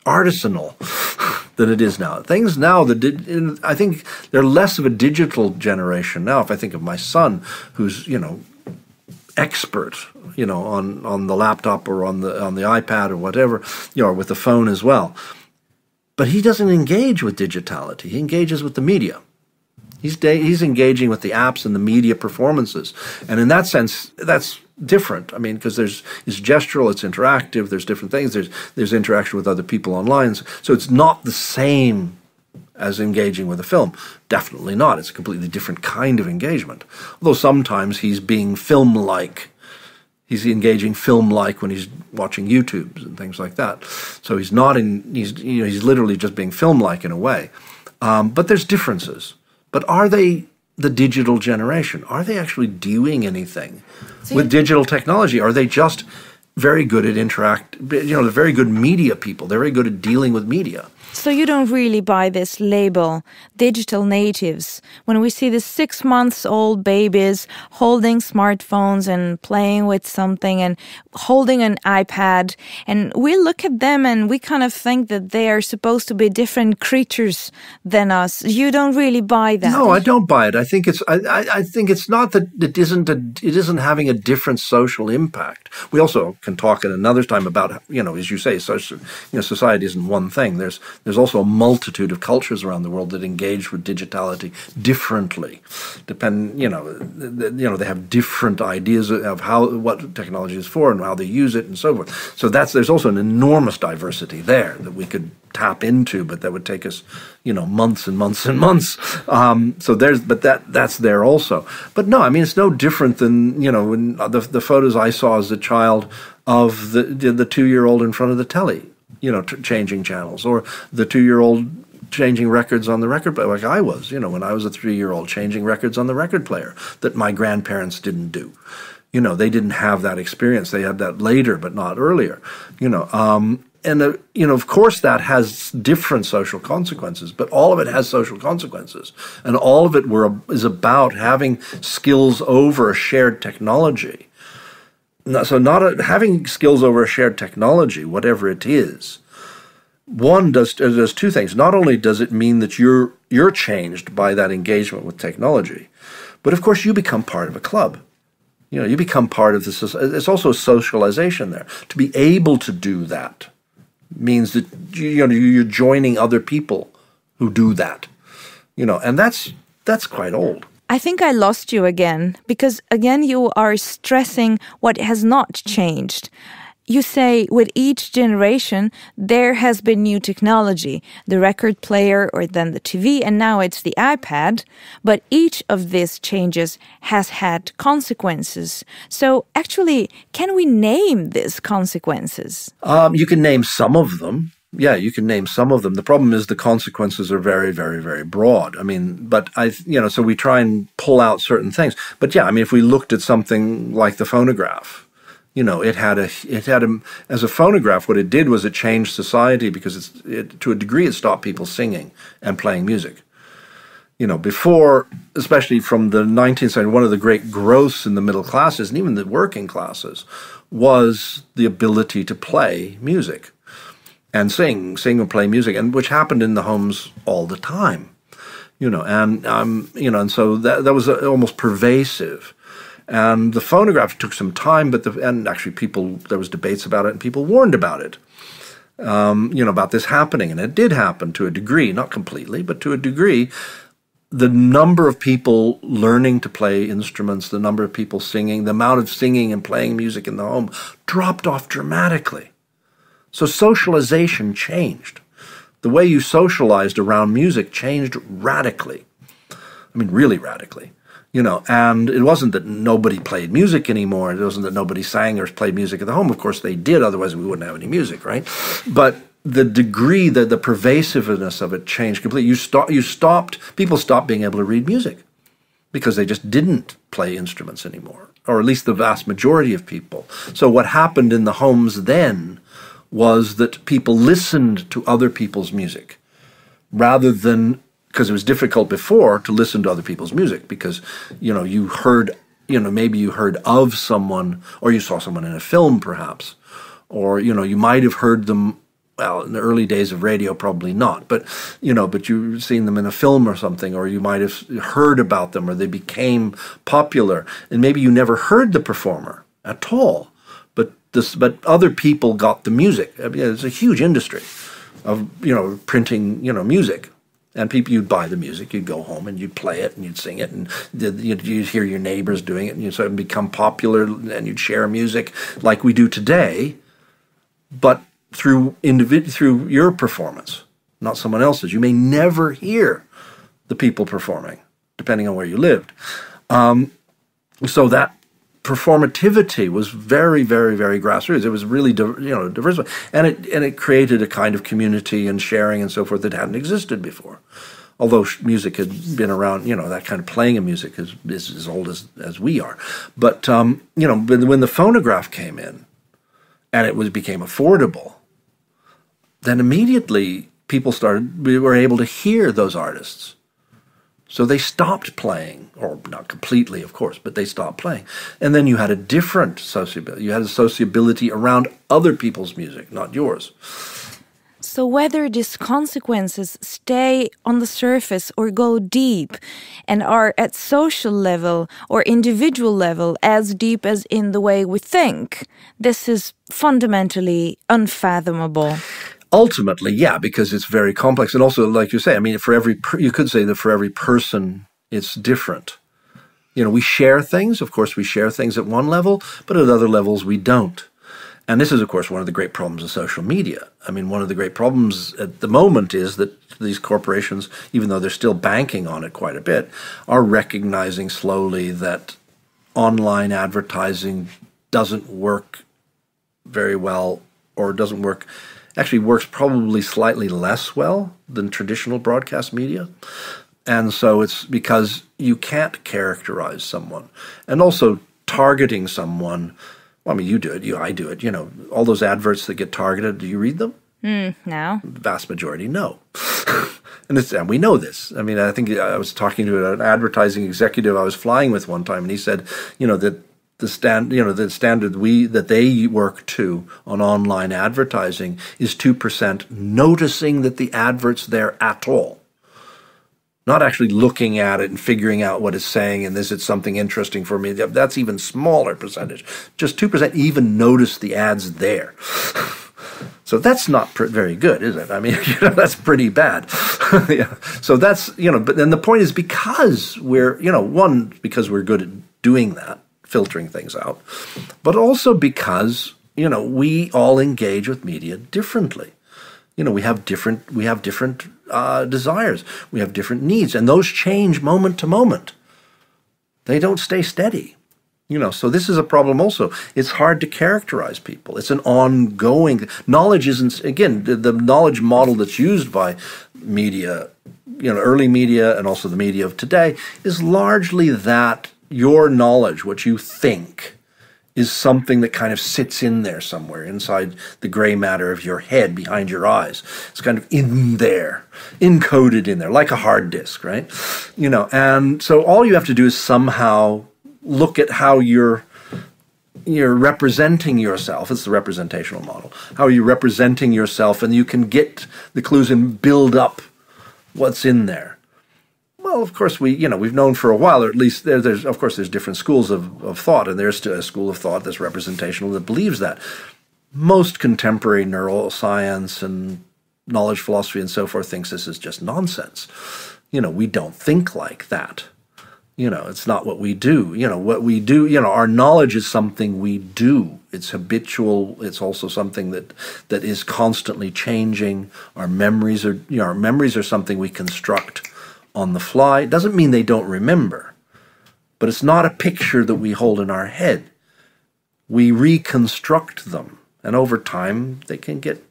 artisanal. <laughs> than it is now. Things now, the I think they're less of a digital generation now. If I think of my son, who's you know expert, you know, on on the laptop or on the on the iPad or whatever, you know, or with the phone as well. But he doesn't engage with digitality. He engages with the media. He's he's engaging with the apps and the media performances, and in that sense, that's different. I mean, because there's it's gestural, it's interactive. There's different things. There's there's interaction with other people online, so it's not the same as engaging with a film. Definitely not. It's a completely different kind of engagement. Although sometimes he's being film-like. He's engaging film-like when he's watching YouTubes and things like that. So he's not in. He's you know he's literally just being film-like in a way. Um, but there's differences. But are they the digital generation? Are they actually doing anything so with digital technology? Are they just very good at interact? You know, they're very good media people. They're very good at dealing with media. So you don't really buy this label, digital natives. When we see the six months old babies holding smartphones and playing with something and holding an iPad, and we look at them and we kind of think that they are supposed to be different creatures than us. You don't really buy that. No, I don't buy it. I think it's I, I, I think it's not that it isn't a, it isn't having a different social impact. We also can talk at another time about you know as you say, social you know society isn't one thing. There's there's also a multitude of cultures around the world that engage with digitality differently. Depend, you know, you know, they have different ideas of how what technology is for and how they use it and so forth. So that's there's also an enormous diversity there that we could tap into, but that would take us, you know, months and months and months. Um, so there's, but that that's there also. But no, I mean, it's no different than you know when the the photos I saw as a child of the the two year old in front of the telly you know, changing channels, or the two-year-old changing records on the record player, like I was, you know, when I was a three-year-old changing records on the record player that my grandparents didn't do. You know, they didn't have that experience. They had that later, but not earlier. You know, um, and uh, you know, of course, that has different social consequences, but all of it has social consequences, and all of it were, is about having skills over a shared technology so not a, having skills over a shared technology, whatever it is, one does uh, does two things. Not only does it mean that you're you're changed by that engagement with technology, but of course you become part of a club. You know, you become part of this. It's also socialization there. To be able to do that means that you know you're joining other people who do that. You know, and that's that's quite old. I think I lost you again because again you are stressing what has not changed. You say with each generation there has been new technology, the record player or then the TV, and now it's the iPad. But each of these changes has had consequences. So actually, can we name these consequences? Um, you can name some of them yeah, you can name some of them. The problem is the consequences are very, very, very broad. I mean, but I, you know, so we try and pull out certain things. But yeah, I mean, if we looked at something like the phonograph, you know, it had a, it had a, as a phonograph, what it did was it changed society because it's, it, to a degree, it stopped people singing and playing music. You know, before, especially from the 19th century, one of the great growths in the middle classes and even the working classes was the ability to play music and sing, sing or play music, and which happened in the homes all the time, you know, and um, you know, and so that that was uh, almost pervasive. And the phonograph took some time, but the and actually people there was debates about it, and people warned about it, um, you know, about this happening, and it did happen to a degree, not completely, but to a degree. The number of people learning to play instruments, the number of people singing, the amount of singing and playing music in the home dropped off dramatically. So socialization changed. The way you socialized around music changed radically. I mean, really radically. You know, and it wasn't that nobody played music anymore. It wasn't that nobody sang or played music at the home. Of course, they did. Otherwise, we wouldn't have any music, right? But the degree, the, the pervasiveness of it changed completely. You, stop, you stopped, people stopped being able to read music because they just didn't play instruments anymore, or at least the vast majority of people. So what happened in the homes then was that people listened to other people's music rather than because it was difficult before to listen to other people's music because you know you heard you know maybe you heard of someone or you saw someone in a film perhaps or you know you might have heard them well, in the early days of radio, probably not, but you know, but you've seen them in a film or something, or you might have heard about them, or they became popular, and maybe you never heard the performer at all, this, but other people got the music. I mean, it's a huge industry of you know printing, you know, music. And people, you'd buy the music, you'd go home and you'd play it and you'd sing it, and you'd, hear your neighbors doing it, and you'd sort of become popular, and you'd share music like we do today. But through individ- through your performance, not someone else's. You may never hear the people performing, depending on where you lived. Um, so that performativity was very, very, very grassroots. It was really, you know, diverse, and it and it created a kind of community and sharing and so forth that hadn't existed before. Although music had been around, you know, that kind of playing of music is, is as old as, as we are. But, um, you know, when the phonograph came in and it was became affordable, then immediately people started, we were able to hear those artists. So they stopped playing, or not completely, of course, but they stopped playing. And then you had a different sociability. You had a sociability around other people's music, not yours. So, whether these consequences stay on the surface or go deep and are at social level or individual level as deep as in the way we think, this is fundamentally unfathomable ultimately, yeah, because it's very complex. And also, like you say, I mean, for every, you could say that for every person, it's different. You know, we share things. Of course, we share things at one level, but at other levels, we don't. And this is, of course, one of the great problems of social media. I mean, one of the great problems at the moment is that these corporations, even though they're still banking on it quite a bit, are recognizing slowly that online advertising doesn't work very well or doesn't work actually works probably slightly less well than traditional broadcast media. And so it's because you can't characterize someone. And also targeting someone, well, I mean, you do it, you, I do it, you know, all those adverts that get targeted, do you read them? Mm, no. The vast majority, no. <laughs> and, it's, and we know this. I mean, I think I was talking to an advertising executive I was flying with one time, and he said, you know, that the stand you know the standard we that they work to on online advertising is 2% noticing that the adverts there at all. Not actually looking at it and figuring out what it's saying and is it something interesting for me. That's even smaller percentage. Just 2% even notice the ads there. <laughs> So that's not very good is it? I mean <laughs> you know that's pretty bad. <laughs> Yeah. So that's you know but then the point is because we're you know one because we're good at doing that filtering things out, but also because, you know, we all engage with media differently. You know, we have different we have different uh, desires, we have different needs, and those change moment to moment. They don't stay steady. You know, so this is a problem also. It's hard to characterize people. It's an ongoing knowledge isn't again the, the knowledge model that's used by media, you know, early media and also the media of today is largely that your knowledge, what you think, is something that kind of sits in there somewhere inside the gray matter of your head behind your eyes. It's kind of in there, encoded in there, like a hard disk, right? You know, and so all you have to do is somehow look at how you're you're representing yourself. It's the representational model. How are you representing yourself? And you can get the clues and build up what's in there. Well, of course, we you know we've known for a while, or at least there, there's of course there's different schools of, of thought, and there's a school of thought that's representational that believes that. Most contemporary neuroscience and knowledge philosophy and so forth thinks this is just nonsense. You know, we don't think like that. You know, it's not what we do. You know, what we do, you know, our knowledge is something we do. It's habitual. It's also something that that is constantly changing. Our memories are, you know, our memories are something we construct on the fly. It doesn't mean they don't remember, but it's not a picture that we hold in our head. We reconstruct them, and over time they can get.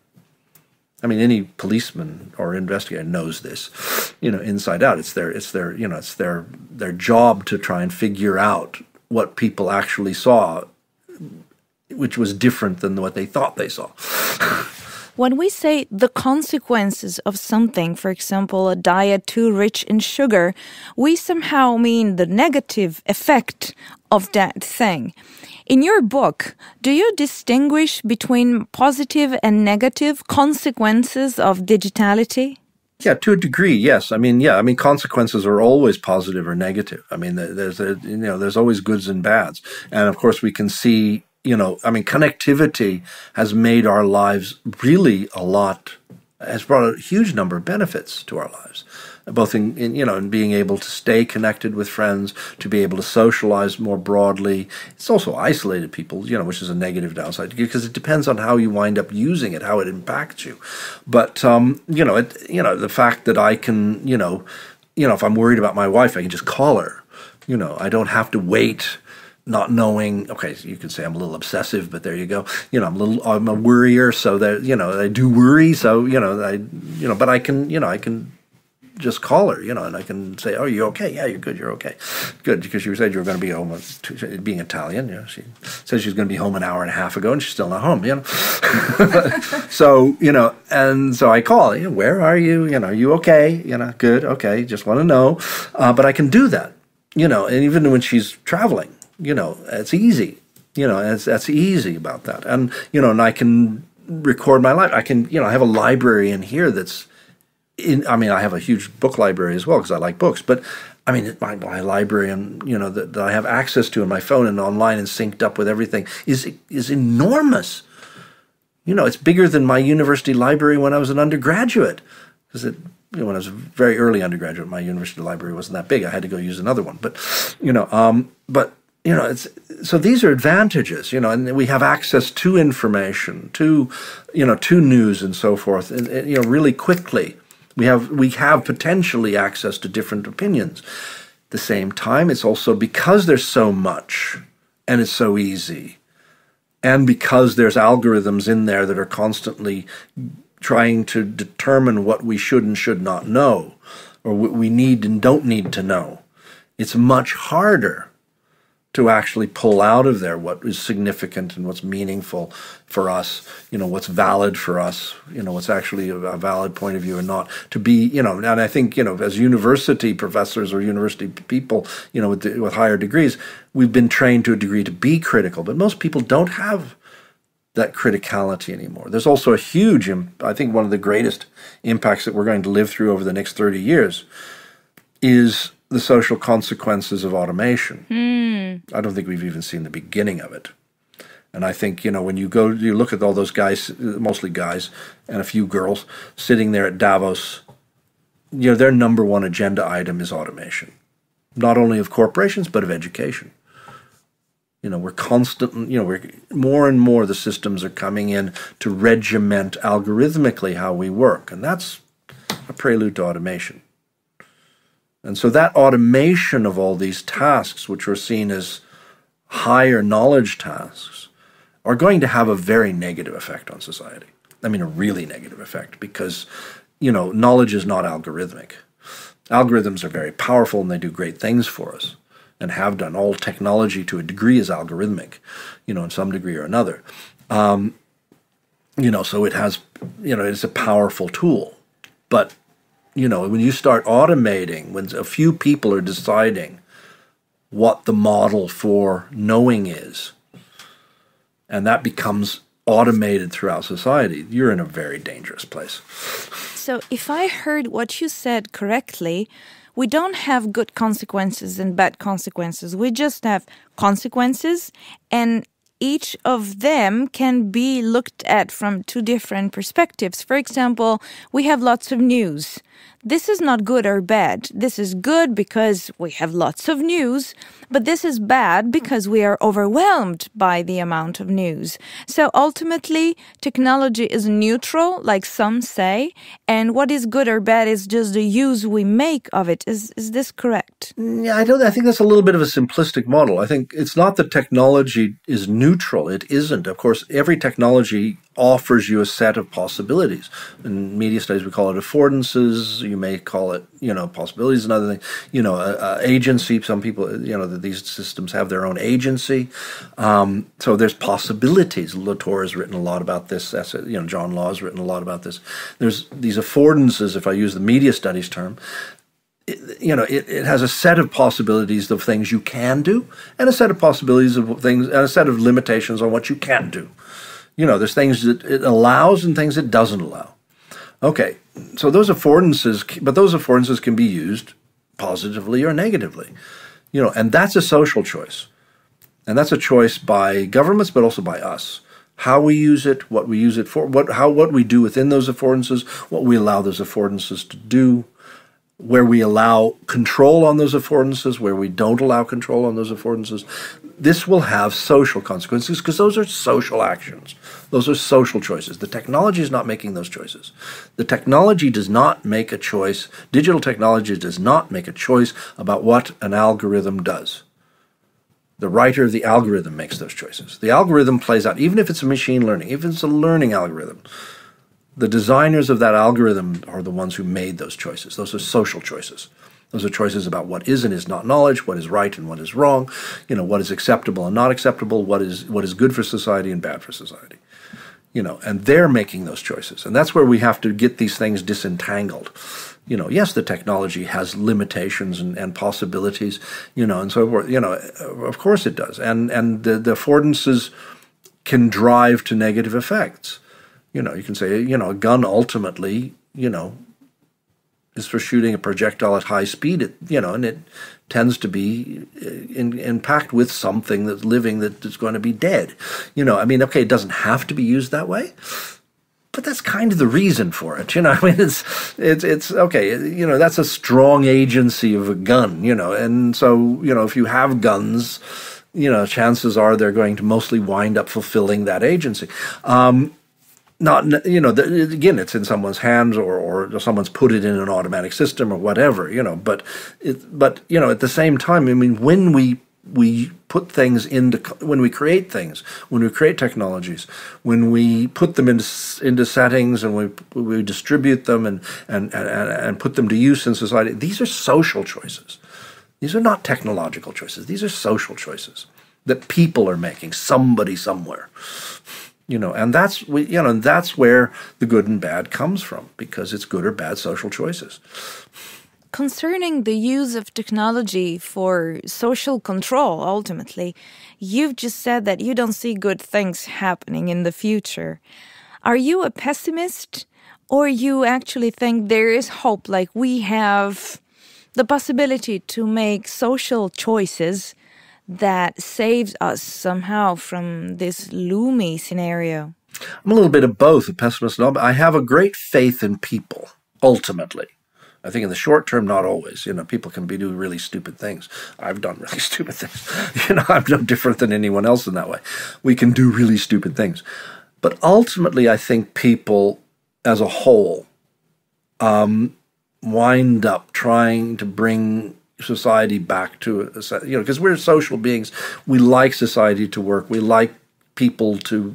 I mean, any policeman or investigator knows this, you know, inside out. It's their, it's their, you know, it's their their job to try and figure out what people actually saw, which was different than what they thought they saw. <laughs> When we say the consequences of something, for example, a diet too rich in sugar, we somehow mean the negative effect of that thing. In your book, do you distinguish between positive and negative consequences of digitality? Yeah, to a degree, yes. I mean, yeah, I mean, consequences are always positive or negative. I mean, there's a, you know, there's always goods and bads, and of course, we can see, you know, I mean, connectivity has made our lives really a lot, has brought a huge number of benefits to our lives both in, in, you know in being able to stay connected with friends, to be able to socialize more broadly. It's also isolated people, you know, which is a negative downside because it depends on how you wind up using it, how it impacts you. But um, you know, it, you know, the fact that I can, you know, you know, if I'm worried about my wife, I can just call her. You know, I don't have to wait not knowing okay you could say i'm a little obsessive but there you go you know i'm a little i'm a worrier so that you know i do worry so you know i you know but i can you know i can just call her, you know, and I can say, "Oh, you okay? Yeah, you're good. You're okay. Good." Because you said you were going to be home. Being Italian, you know, she said she was going to be home an hour and a half ago, and she's still not home. You know, <laughs> so you know, and so I call. You know, Where are you? You know, are you okay? You know, good. Okay, just want to know. Uh, but I can do that. You know, and even when she's traveling, you know, it's easy. You know, it's, that's easy about that, and you know, and I can record my life. I can, you know, I have a library in here that's in, I mean, I have a huge book library as well because I like books, but I mean, my, my library and you know that, that, I have access to in my phone and online and synced up with everything is is enormous. You know, it's bigger than my university library when I was an undergraduate because it. You know, when I was a very early undergraduate, my university library wasn't that big. I had to go use another one, but you know, um, but you know, it's so these are advantages, you know, and we have access to information, to you know, to news and so forth, and, and you know, really quickly we have we have potentially access to different opinions. At the same time, it's also because there's so much and it's so easy, and because there's algorithms in there that are constantly trying to determine what we should and should not know, or what we need and don't need to know. It's much harder to actually pull out of there what is significant and what's meaningful for us, you know, what's valid for us, you know, what's actually a, valid point of view and not to be, you know, and I think, you know, as university professors or university people, you know, with, with higher degrees, we've been trained to a degree to be critical, but most people don't have that criticality anymore. There's also a huge, I think one of the greatest impacts that we're going to live through over the next 30 years is the social consequences of automation. Mm. I don't think we've even seen the beginning of it. And I think, you know, when you go, you look at all those guys, mostly guys and a few girls sitting there at Davos, you know, their number one agenda item is automation, not only of corporations, but of education. You know, we're constant, you know, we're more and more the systems are coming in to regiment algorithmically how we work. And that's a prelude to automation. And so that automation of all these tasks, which are seen as higher knowledge tasks, are going to have a very negative effect on society. I mean, a really negative effect because, you know, knowledge is not algorithmic. Algorithms are very powerful and they do great things for us and have done. All technology to a degree is algorithmic, you know, in some degree or another. Um, you know, so it has, you know, it's a powerful tool. But you know, when you start automating, when a few people are deciding what the model for knowing is, and that becomes automated throughout society, you're in a very dangerous place. So, if I heard what you said correctly, we don't have good consequences and bad consequences. We just have consequences, and each of them can be looked at from two different perspectives. For example, we have lots of news this is not good or bad. This is good because we have lots of news, but this is bad because we are overwhelmed by the amount of news. So ultimately, technology is neutral, like some say, and what is good or bad is just the use we make of it. Is is this correct? Yeah, I don't. I think that's a little bit of a simplistic model. I think it's not that technology is neutral neutral. It isn't. Of course, every technology offers you a set of possibilities. In media studies, we call it affordances. You may call it, you know, possibilities. Another thing, you know, uh, agency. Some people, you know, that these systems have their own agency. Um, so there's possibilities. Latour has written a lot about this. You know, John Law has written a lot about this. There's these affordances, if I use the media studies term, it, you know, it, it has a set of possibilities of things you can do, and a set of possibilities of things, and a set of limitations on what you can't do. You know, there's things that it allows and things it doesn't allow. Okay, so those affordances, but those affordances can be used positively or negatively. You know, and that's a social choice, and that's a choice by governments, but also by us. How we use it, what we use it for, what how what we do within those affordances, what we allow those affordances to do where we allow control on those affordances, where we don't allow control on those affordances, this will have social consequences because those are social actions. Those are social choices. The technology is not making those choices. The technology does not make a choice. Digital technology does not make a choice about what an algorithm does. The writer of the algorithm makes those choices. The algorithm plays out, even if it's a machine learning, even if it's a learning algorithm, the designers of that algorithm are the ones who made those choices. Those are social choices. Those are choices about what is and is not knowledge, what is right and what is wrong, you know, what is acceptable and not acceptable, what is what is good for society and bad for society. You know, and they're making those choices. And that's where we have to get these things disentangled. You know, yes, the technology has limitations and, and possibilities, you know, and so forth. You know, of course it does. And and the, the affordances can drive to negative effects you know, you can say, you know, a gun ultimately, you know, is for shooting a projectile at high speed, it, you know, and it tends to be uh, in, in packed with something that's living that is going to be dead. You know, I mean, okay, it doesn't have to be used that way, but that's kind of the reason for it. You know, <laughs> I mean, it's it's it's okay. You know, that's a strong agency of a gun. You know, and so you know, if you have guns, you know, chances are they're going to mostly wind up fulfilling that agency. Um, not you know the, again it's in someone's hands or or someone's put it in an automatic system or whatever you know but it but you know at the same time i mean when we we put things into when we create things when we create technologies when we put them into into settings and we we distribute them and and and, and put them to use in society these are social choices. These are not technological choices. These are social choices that people are making somebody somewhere you know and that's we you know and that's where the good and bad comes from because it's good or bad social choices. Concerning the use of technology for social control ultimately you've just said that you don't see good things happening in the future. Are you a pessimist or you actually think there is hope like we have the possibility to make social choices that saves us somehow from this loomy scenario? I'm a little bit of both, a pessimist and all, but I have a great faith in people, ultimately. I think in the short term, not always. You know, people can be doing really stupid things. I've done really <laughs> stupid things. You know, I'm no different than anyone else in that way. We can do really stupid things. But ultimately, I think people as a whole um, wind up trying to bring society back to you know because we're social beings. We like society to work. We like people to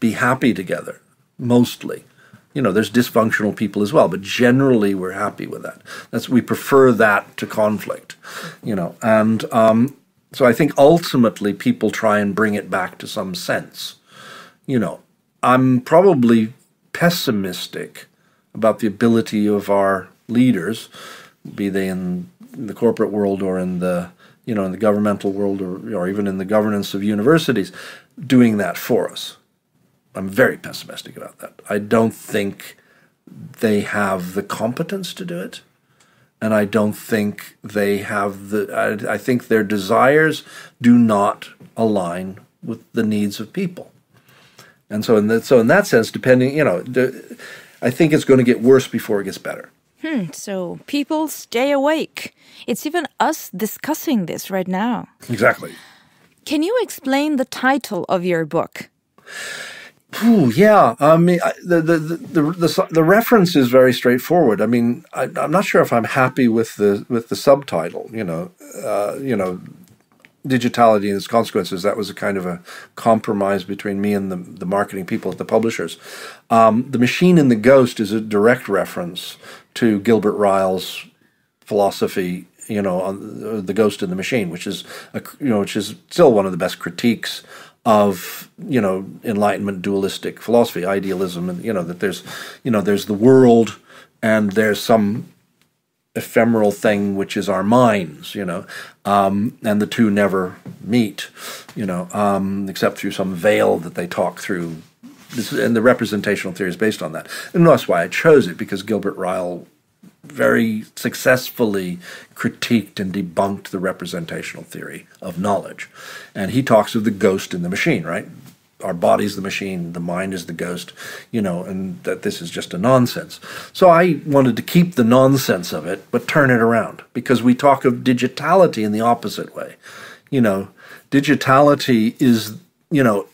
be happy together mostly. You know there's dysfunctional people as well but generally we're happy with that. That's we prefer that to conflict you know and um, so i think ultimately people try and bring it back to some sense. You know i'm probably pessimistic about the ability of our leaders be they in the corporate world or in the you know in the governmental world or, or even in the governance of universities doing that for us. I'm very pessimistic about that. I don't think they have the competence to do it. And I don't think they have the, I, I think their desires do not align with the needs of people. And so in that, so in that sense, depending, you know, I think it's going to get worse before it gets better. Hmm, so people stay awake. It's even us discussing this right now. Exactly. Can you explain the title of your book? Ooh, yeah. I mean, the, the, the, the, the reference is very straightforward. I mean, I, am not sure if I'm happy with the with the subtitle. You know, uh, you know, digitality and its consequences. That was a kind of a compromise between me and the, the marketing people at the publishers. Um, the Machine in the Ghost is a direct reference to Gilbert Ryle's philosophy, you know, on the Ghost in the Machine, which is a, you know, which is still one of the best critiques of you know Enlightenment dualistic philosophy, idealism, and you know that there's you know there's the world and there's some ephemeral thing which is our minds, you know, um, and the two never meet, you know, um, except through some veil that they talk through. This, and the representational theory is based on that, and that's why I chose it because Gilbert Ryle very successfully critiqued and debunked the representational theory of knowledge, and he talks of the ghost in the machine, right? our body's the machine, the mind is the ghost, you know, and that this is just a nonsense. So I wanted to keep the nonsense of it, but turn it around because we talk of digitality in the opposite way. You know, digitality is, you know,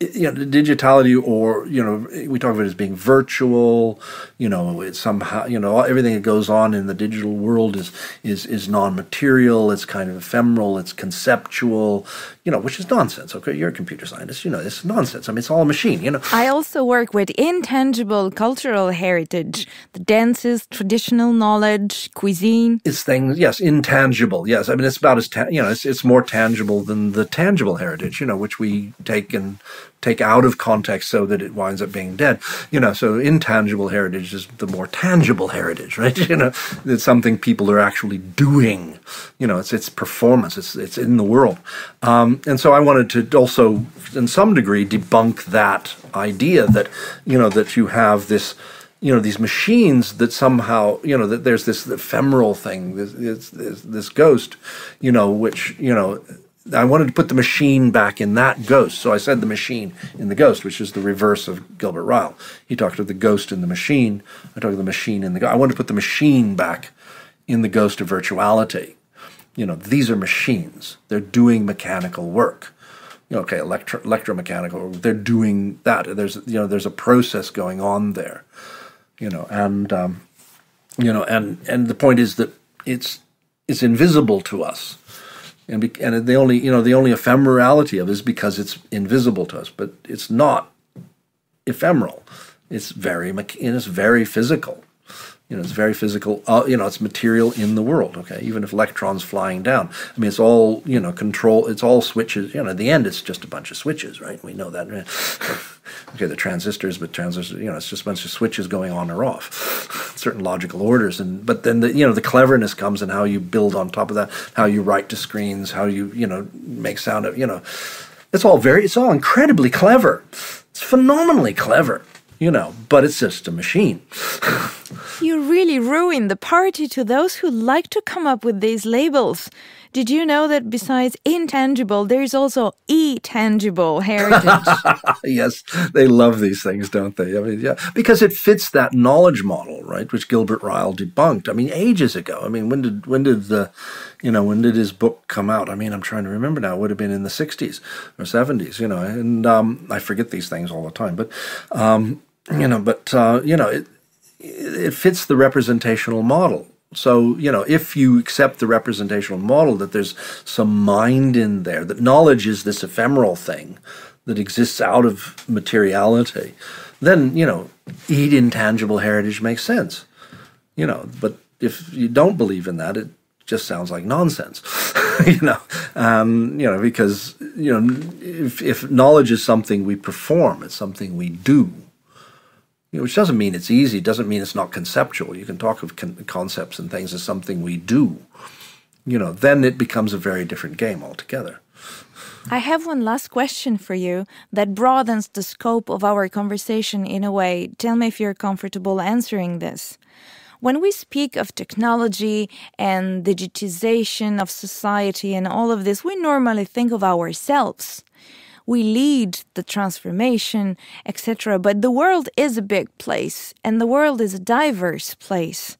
you know, digitality or, you know, we talk about it as being virtual, you know, it's somehow, you know, everything that goes on in the digital world is, is, is non-material, it's kind of ephemeral, it's conceptual, you know, which is nonsense. Okay, you're a computer scientist, you know, it's nonsense. I mean, it's all a machine, you know. I also work with intangible cultural heritage, the dances, traditional knowledge, cuisine. It's things, yes, intangible. Yes, I mean, it's about as, you know, it's, it's more tangible than the tangible heritage, you know, which we take and take out of context so that it winds up being dead. You know, so intangible heritage is the more tangible heritage, right? <laughs> you know, it's something people are actually doing. You know, it's it's performance. It's it's in the world. Um, and so I wanted to also, in some degree, debunk that idea that you know that you have this you know these machines that somehow you know that there's this ephemeral thing this, this this ghost you know which you know I wanted to put the machine back in that ghost. So I said the machine in the ghost, which is the reverse of Gilbert Ryle. He talked of the ghost in the machine. I talked of the machine in the ghost. I wanted to put the machine back in the ghost of virtuality. You know, these are machines. They're doing mechanical work. Okay, electro, electromechanical. They're doing that. There's you know, there's a process going on there. You know, and um, you know, and and the point is that it's it's invisible to us and be, and the only you know the only ephemerality of it is because it's invisible to us, but it's not ephemeral. It's very it's very physical. You know, it's very physical. Uh, you know, it's material in the world. Okay, even if electrons flying down. I mean, it's all you know control. It's all switches. You know, in the end, it's just a bunch of switches, right? We know that. <laughs> okay, the transistors, but transistors. You know, it's just a bunch of switches going on or off, <laughs> certain logical orders. And but then the you know the cleverness comes in how you build on top of that, how you write to screens, how you you know make sound. Of, you know, it's all very. It's all incredibly clever. It's phenomenally clever you know, but it's just a machine. <laughs> you really ruin the party to those who like to come up with these labels. Did you know that besides intangible, there's also e-tangible heritage? <laughs> yes, they love these things, don't they? I mean, yeah, because it fits that knowledge model, right? Which Gilbert Ryle debunked. I mean, ages ago. I mean, when did when did the, you know, when did his book come out? I mean, I'm trying to remember now. It would have been in the '60s or '70s, you know. And um, I forget these things all the time, but. Um, you know, but uh, you know, it it fits the representational model. So, you know, if you accept the representational model that there's some mind in there, that knowledge is this ephemeral thing that exists out of materiality, then, you know, eat intangible heritage makes sense. You know, but if you don't believe in that, it just sounds like nonsense. <laughs> you know, um, you know, because you know, if, if knowledge is something we perform, it's something we do you know, which doesn't mean it's easy, doesn't mean it's not conceptual. You can talk of con- concepts and things as something we do. You know, then it becomes a very different game altogether. I have one last question for you that broadens the scope of our conversation in a way. Tell me if you're comfortable answering this. When we speak of technology and digitization of society and all of this, we normally think of ourselves we lead the transformation, etc. But the world is a big place and the world is a diverse place.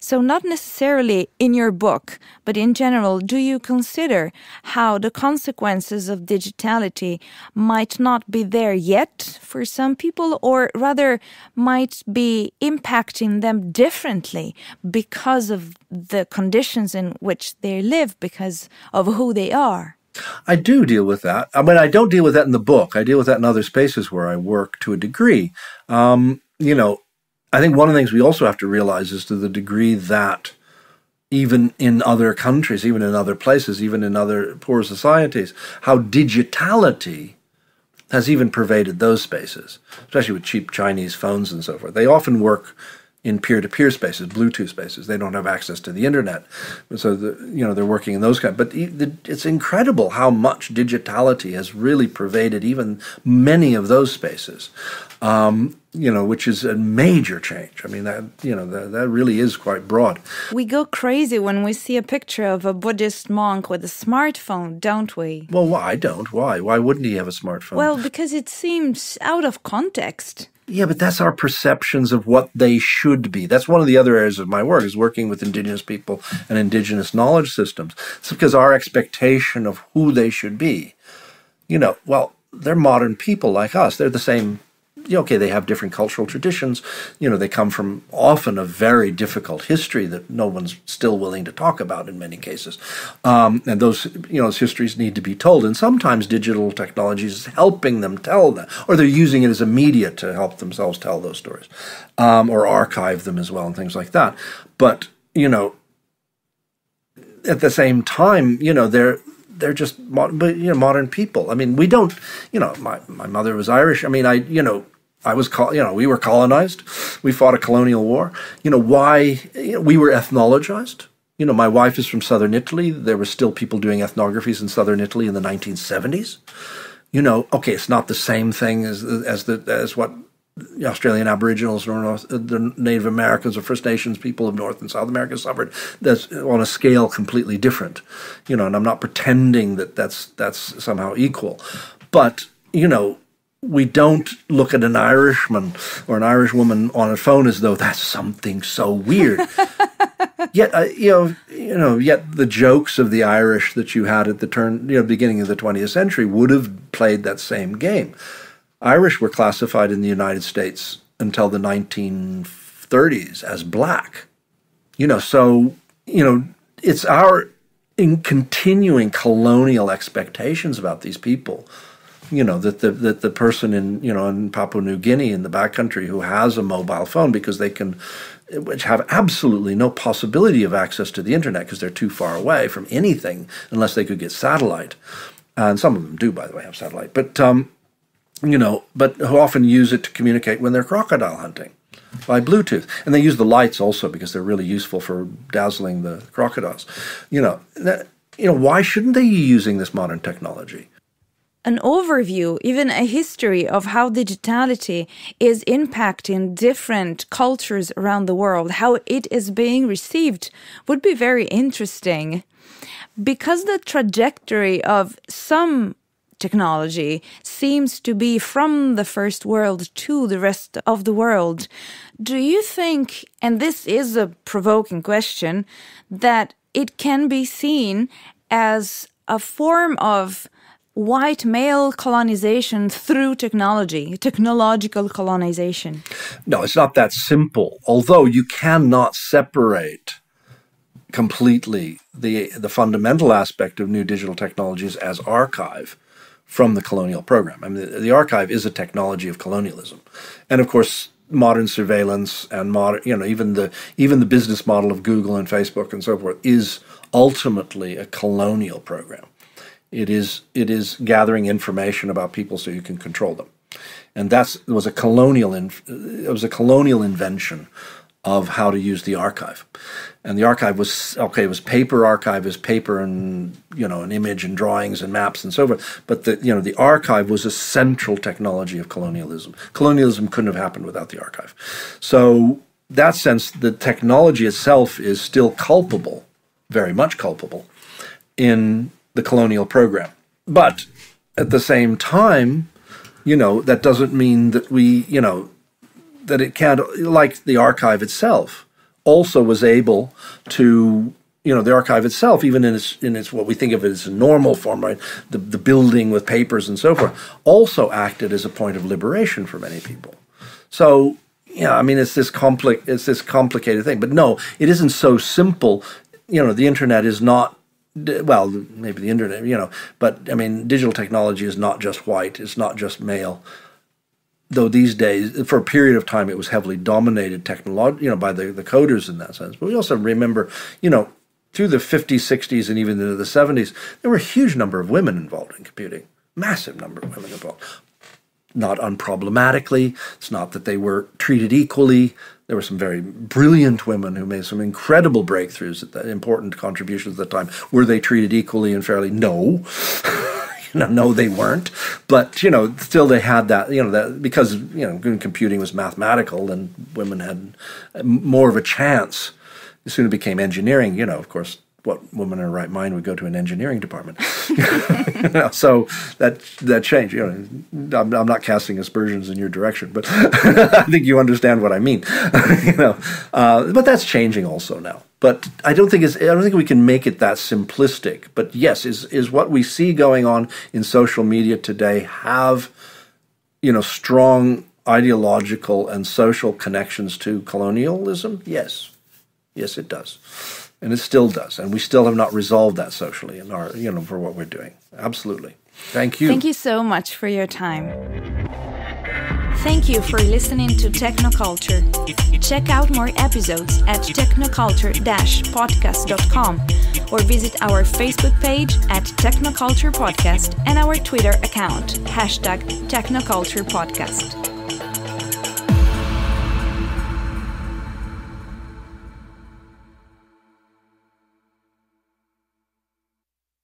So, not necessarily in your book, but in general, do you consider how the consequences of digitality might not be there yet for some people, or rather might be impacting them differently because of the conditions in which they live, because of who they are? I do deal with that. I mean, I don't deal with that in the book. I deal with that in other spaces where I work to a degree. Um, you know, I think one of the things we also have to realize is to the degree that even in other countries, even in other places, even in other poor societies, how digitality has even pervaded those spaces, especially with cheap Chinese phones and so forth. They often work in peer-to-peer spaces, Bluetooth spaces. They don't have access to the internet, so the, you know they're working in those kind. But it's incredible how much digitality has really pervaded even many of those spaces. Um, you know, which is a major change. I mean, that you know, that, that really is quite broad. We go crazy when we see a picture of a Buddhist monk with a smartphone, don't we? Well, I don't. Why? Why wouldn't he have a smartphone? Well, because it seems out of context. Yeah, but that's our perceptions of what they should be. That's one of the other areas of my work is working with indigenous people and indigenous knowledge systems. It's because our expectation of who they should be. You know, well, they're modern people like us. They're the same okay, they have different cultural traditions. You know, they come from often a very difficult history that no one's still willing to talk about in many cases. Um, and those, you know, those histories need to be told. And sometimes digital technology is helping them tell that, or they're using it as a media to help themselves tell those stories, um, or archive them as well, and things like that. But you know, at the same time, you know, they're they're just modern, but you know modern people. I mean, we don't. You know, my my mother was Irish. I mean, I you know I was, you know, we were colonized. We fought a colonial war. You know, why? You know, we were ethnologized. You know, my wife is from southern Italy. There were still people doing ethnographies in southern Italy in the 1970s. You know, okay, it's not the same thing as as the as what the Australian Aboriginals or North, the Native Americans or First Nations people of North and South America suffered. That's on a scale completely different. You know, and I'm not pretending that that's that's somehow equal, but you know, we don't look at an Irishman or an Irish woman on a phone as though that's something so weird. <laughs> yet, uh, you know, you know, yet the jokes of the Irish that you had at the turn, you know, beginning of the 20th century would have played that same game. Irish were classified in the United States until the 1930s as black. You know, so you know, it's our in continuing colonial expectations about these people you know that the that the person in you know in Papua New Guinea in the backcountry who has a mobile phone because they can which have absolutely no possibility of access to the internet because they're too far away from anything unless they could get satellite and some of them do by the way have satellite but um, you know but who often use it to communicate when they're crocodile hunting by Bluetooth. And they use the lights also because they're really useful for dazzling the crocodiles. You know, that, you know, why shouldn't they be using this modern technology? an overview, even a history of how digitality is impacting different cultures around the world, how it is being received, would be very interesting. Because the trajectory of some technology seems to be from the first world to the rest of the world, do you think, and this is a provoking question, that it can be seen as a form of white male colonization through technology, technological colonization? No, it's not that simple. Although you cannot separate completely the the fundamental aspect of new digital technologies as archive from the colonial program. I mean, the, the archive is a technology of colonialism, and of course, modern surveillance and modern, you know, even the even the business model of Google and Facebook and so forth is ultimately a colonial program. It is it is gathering information about people so you can control them, and that's was a colonial it was a colonial invention of how to use the archive, and the archive was okay. It was paper archive is paper and you know an image and drawings and maps and so forth. But the you know the archive was a central technology of colonialism. Colonialism couldn't have happened without the archive. So that sense, the technology itself is still culpable, very much culpable, in the colonial program. But at the same time, you know, that doesn't mean that we, you know, that it can't, like the archive itself, also was able to you know the archive itself, even in its in its what we think of as a normal form, right? The the building with papers and so forth, also acted as a point of liberation for many people. So yeah, I mean it's this compli- it's this complicated thing, but no, it isn't so simple. You know, the internet is not well, maybe the internet, you know, but I mean, digital technology is not just white, it's not just male. Though these days, for a period of time, it was heavily dominated technology, you know, by the, the coders in that sense. But we also remember, you know, through the 50s, 60s, and even into the 70s, there were a huge number of women involved in computing, massive number of women involved. Not unproblematically. It's not that they were treated equally. There were some very brilliant women who made some incredible breakthroughs important contributions at the time. Were they treated equally and fairly? No. <laughs> <laughs> you know, no, they weren't. But you know, still they had that. You know, that because you know, computing was mathematical, and women had more of a chance as soon as it became engineering, you know, of course, what woman in her right mind would go to an engineering department? <laughs> you know, so that that changed. You know, I'm, I'm, not casting aspersions in your direction, but <laughs> I think you understand what I mean. you know, uh, but that's changing also now. But I don't think it's, I don't think we can make it that simplistic. But yes, is is what we see going on in social media today have, you know, strong ideological and social connections to colonialism? Yes. Yes, it does. And it still does. And we still have not resolved that socially in our, you know, for what we're doing. Absolutely. Thank you. Thank you so much for your time. Thank you for listening to Technoculture. Check out more episodes at technoculture-podcast.com or visit our Facebook page at Technoculture Podcast and our Twitter account, hashtag Technoculture Podcast.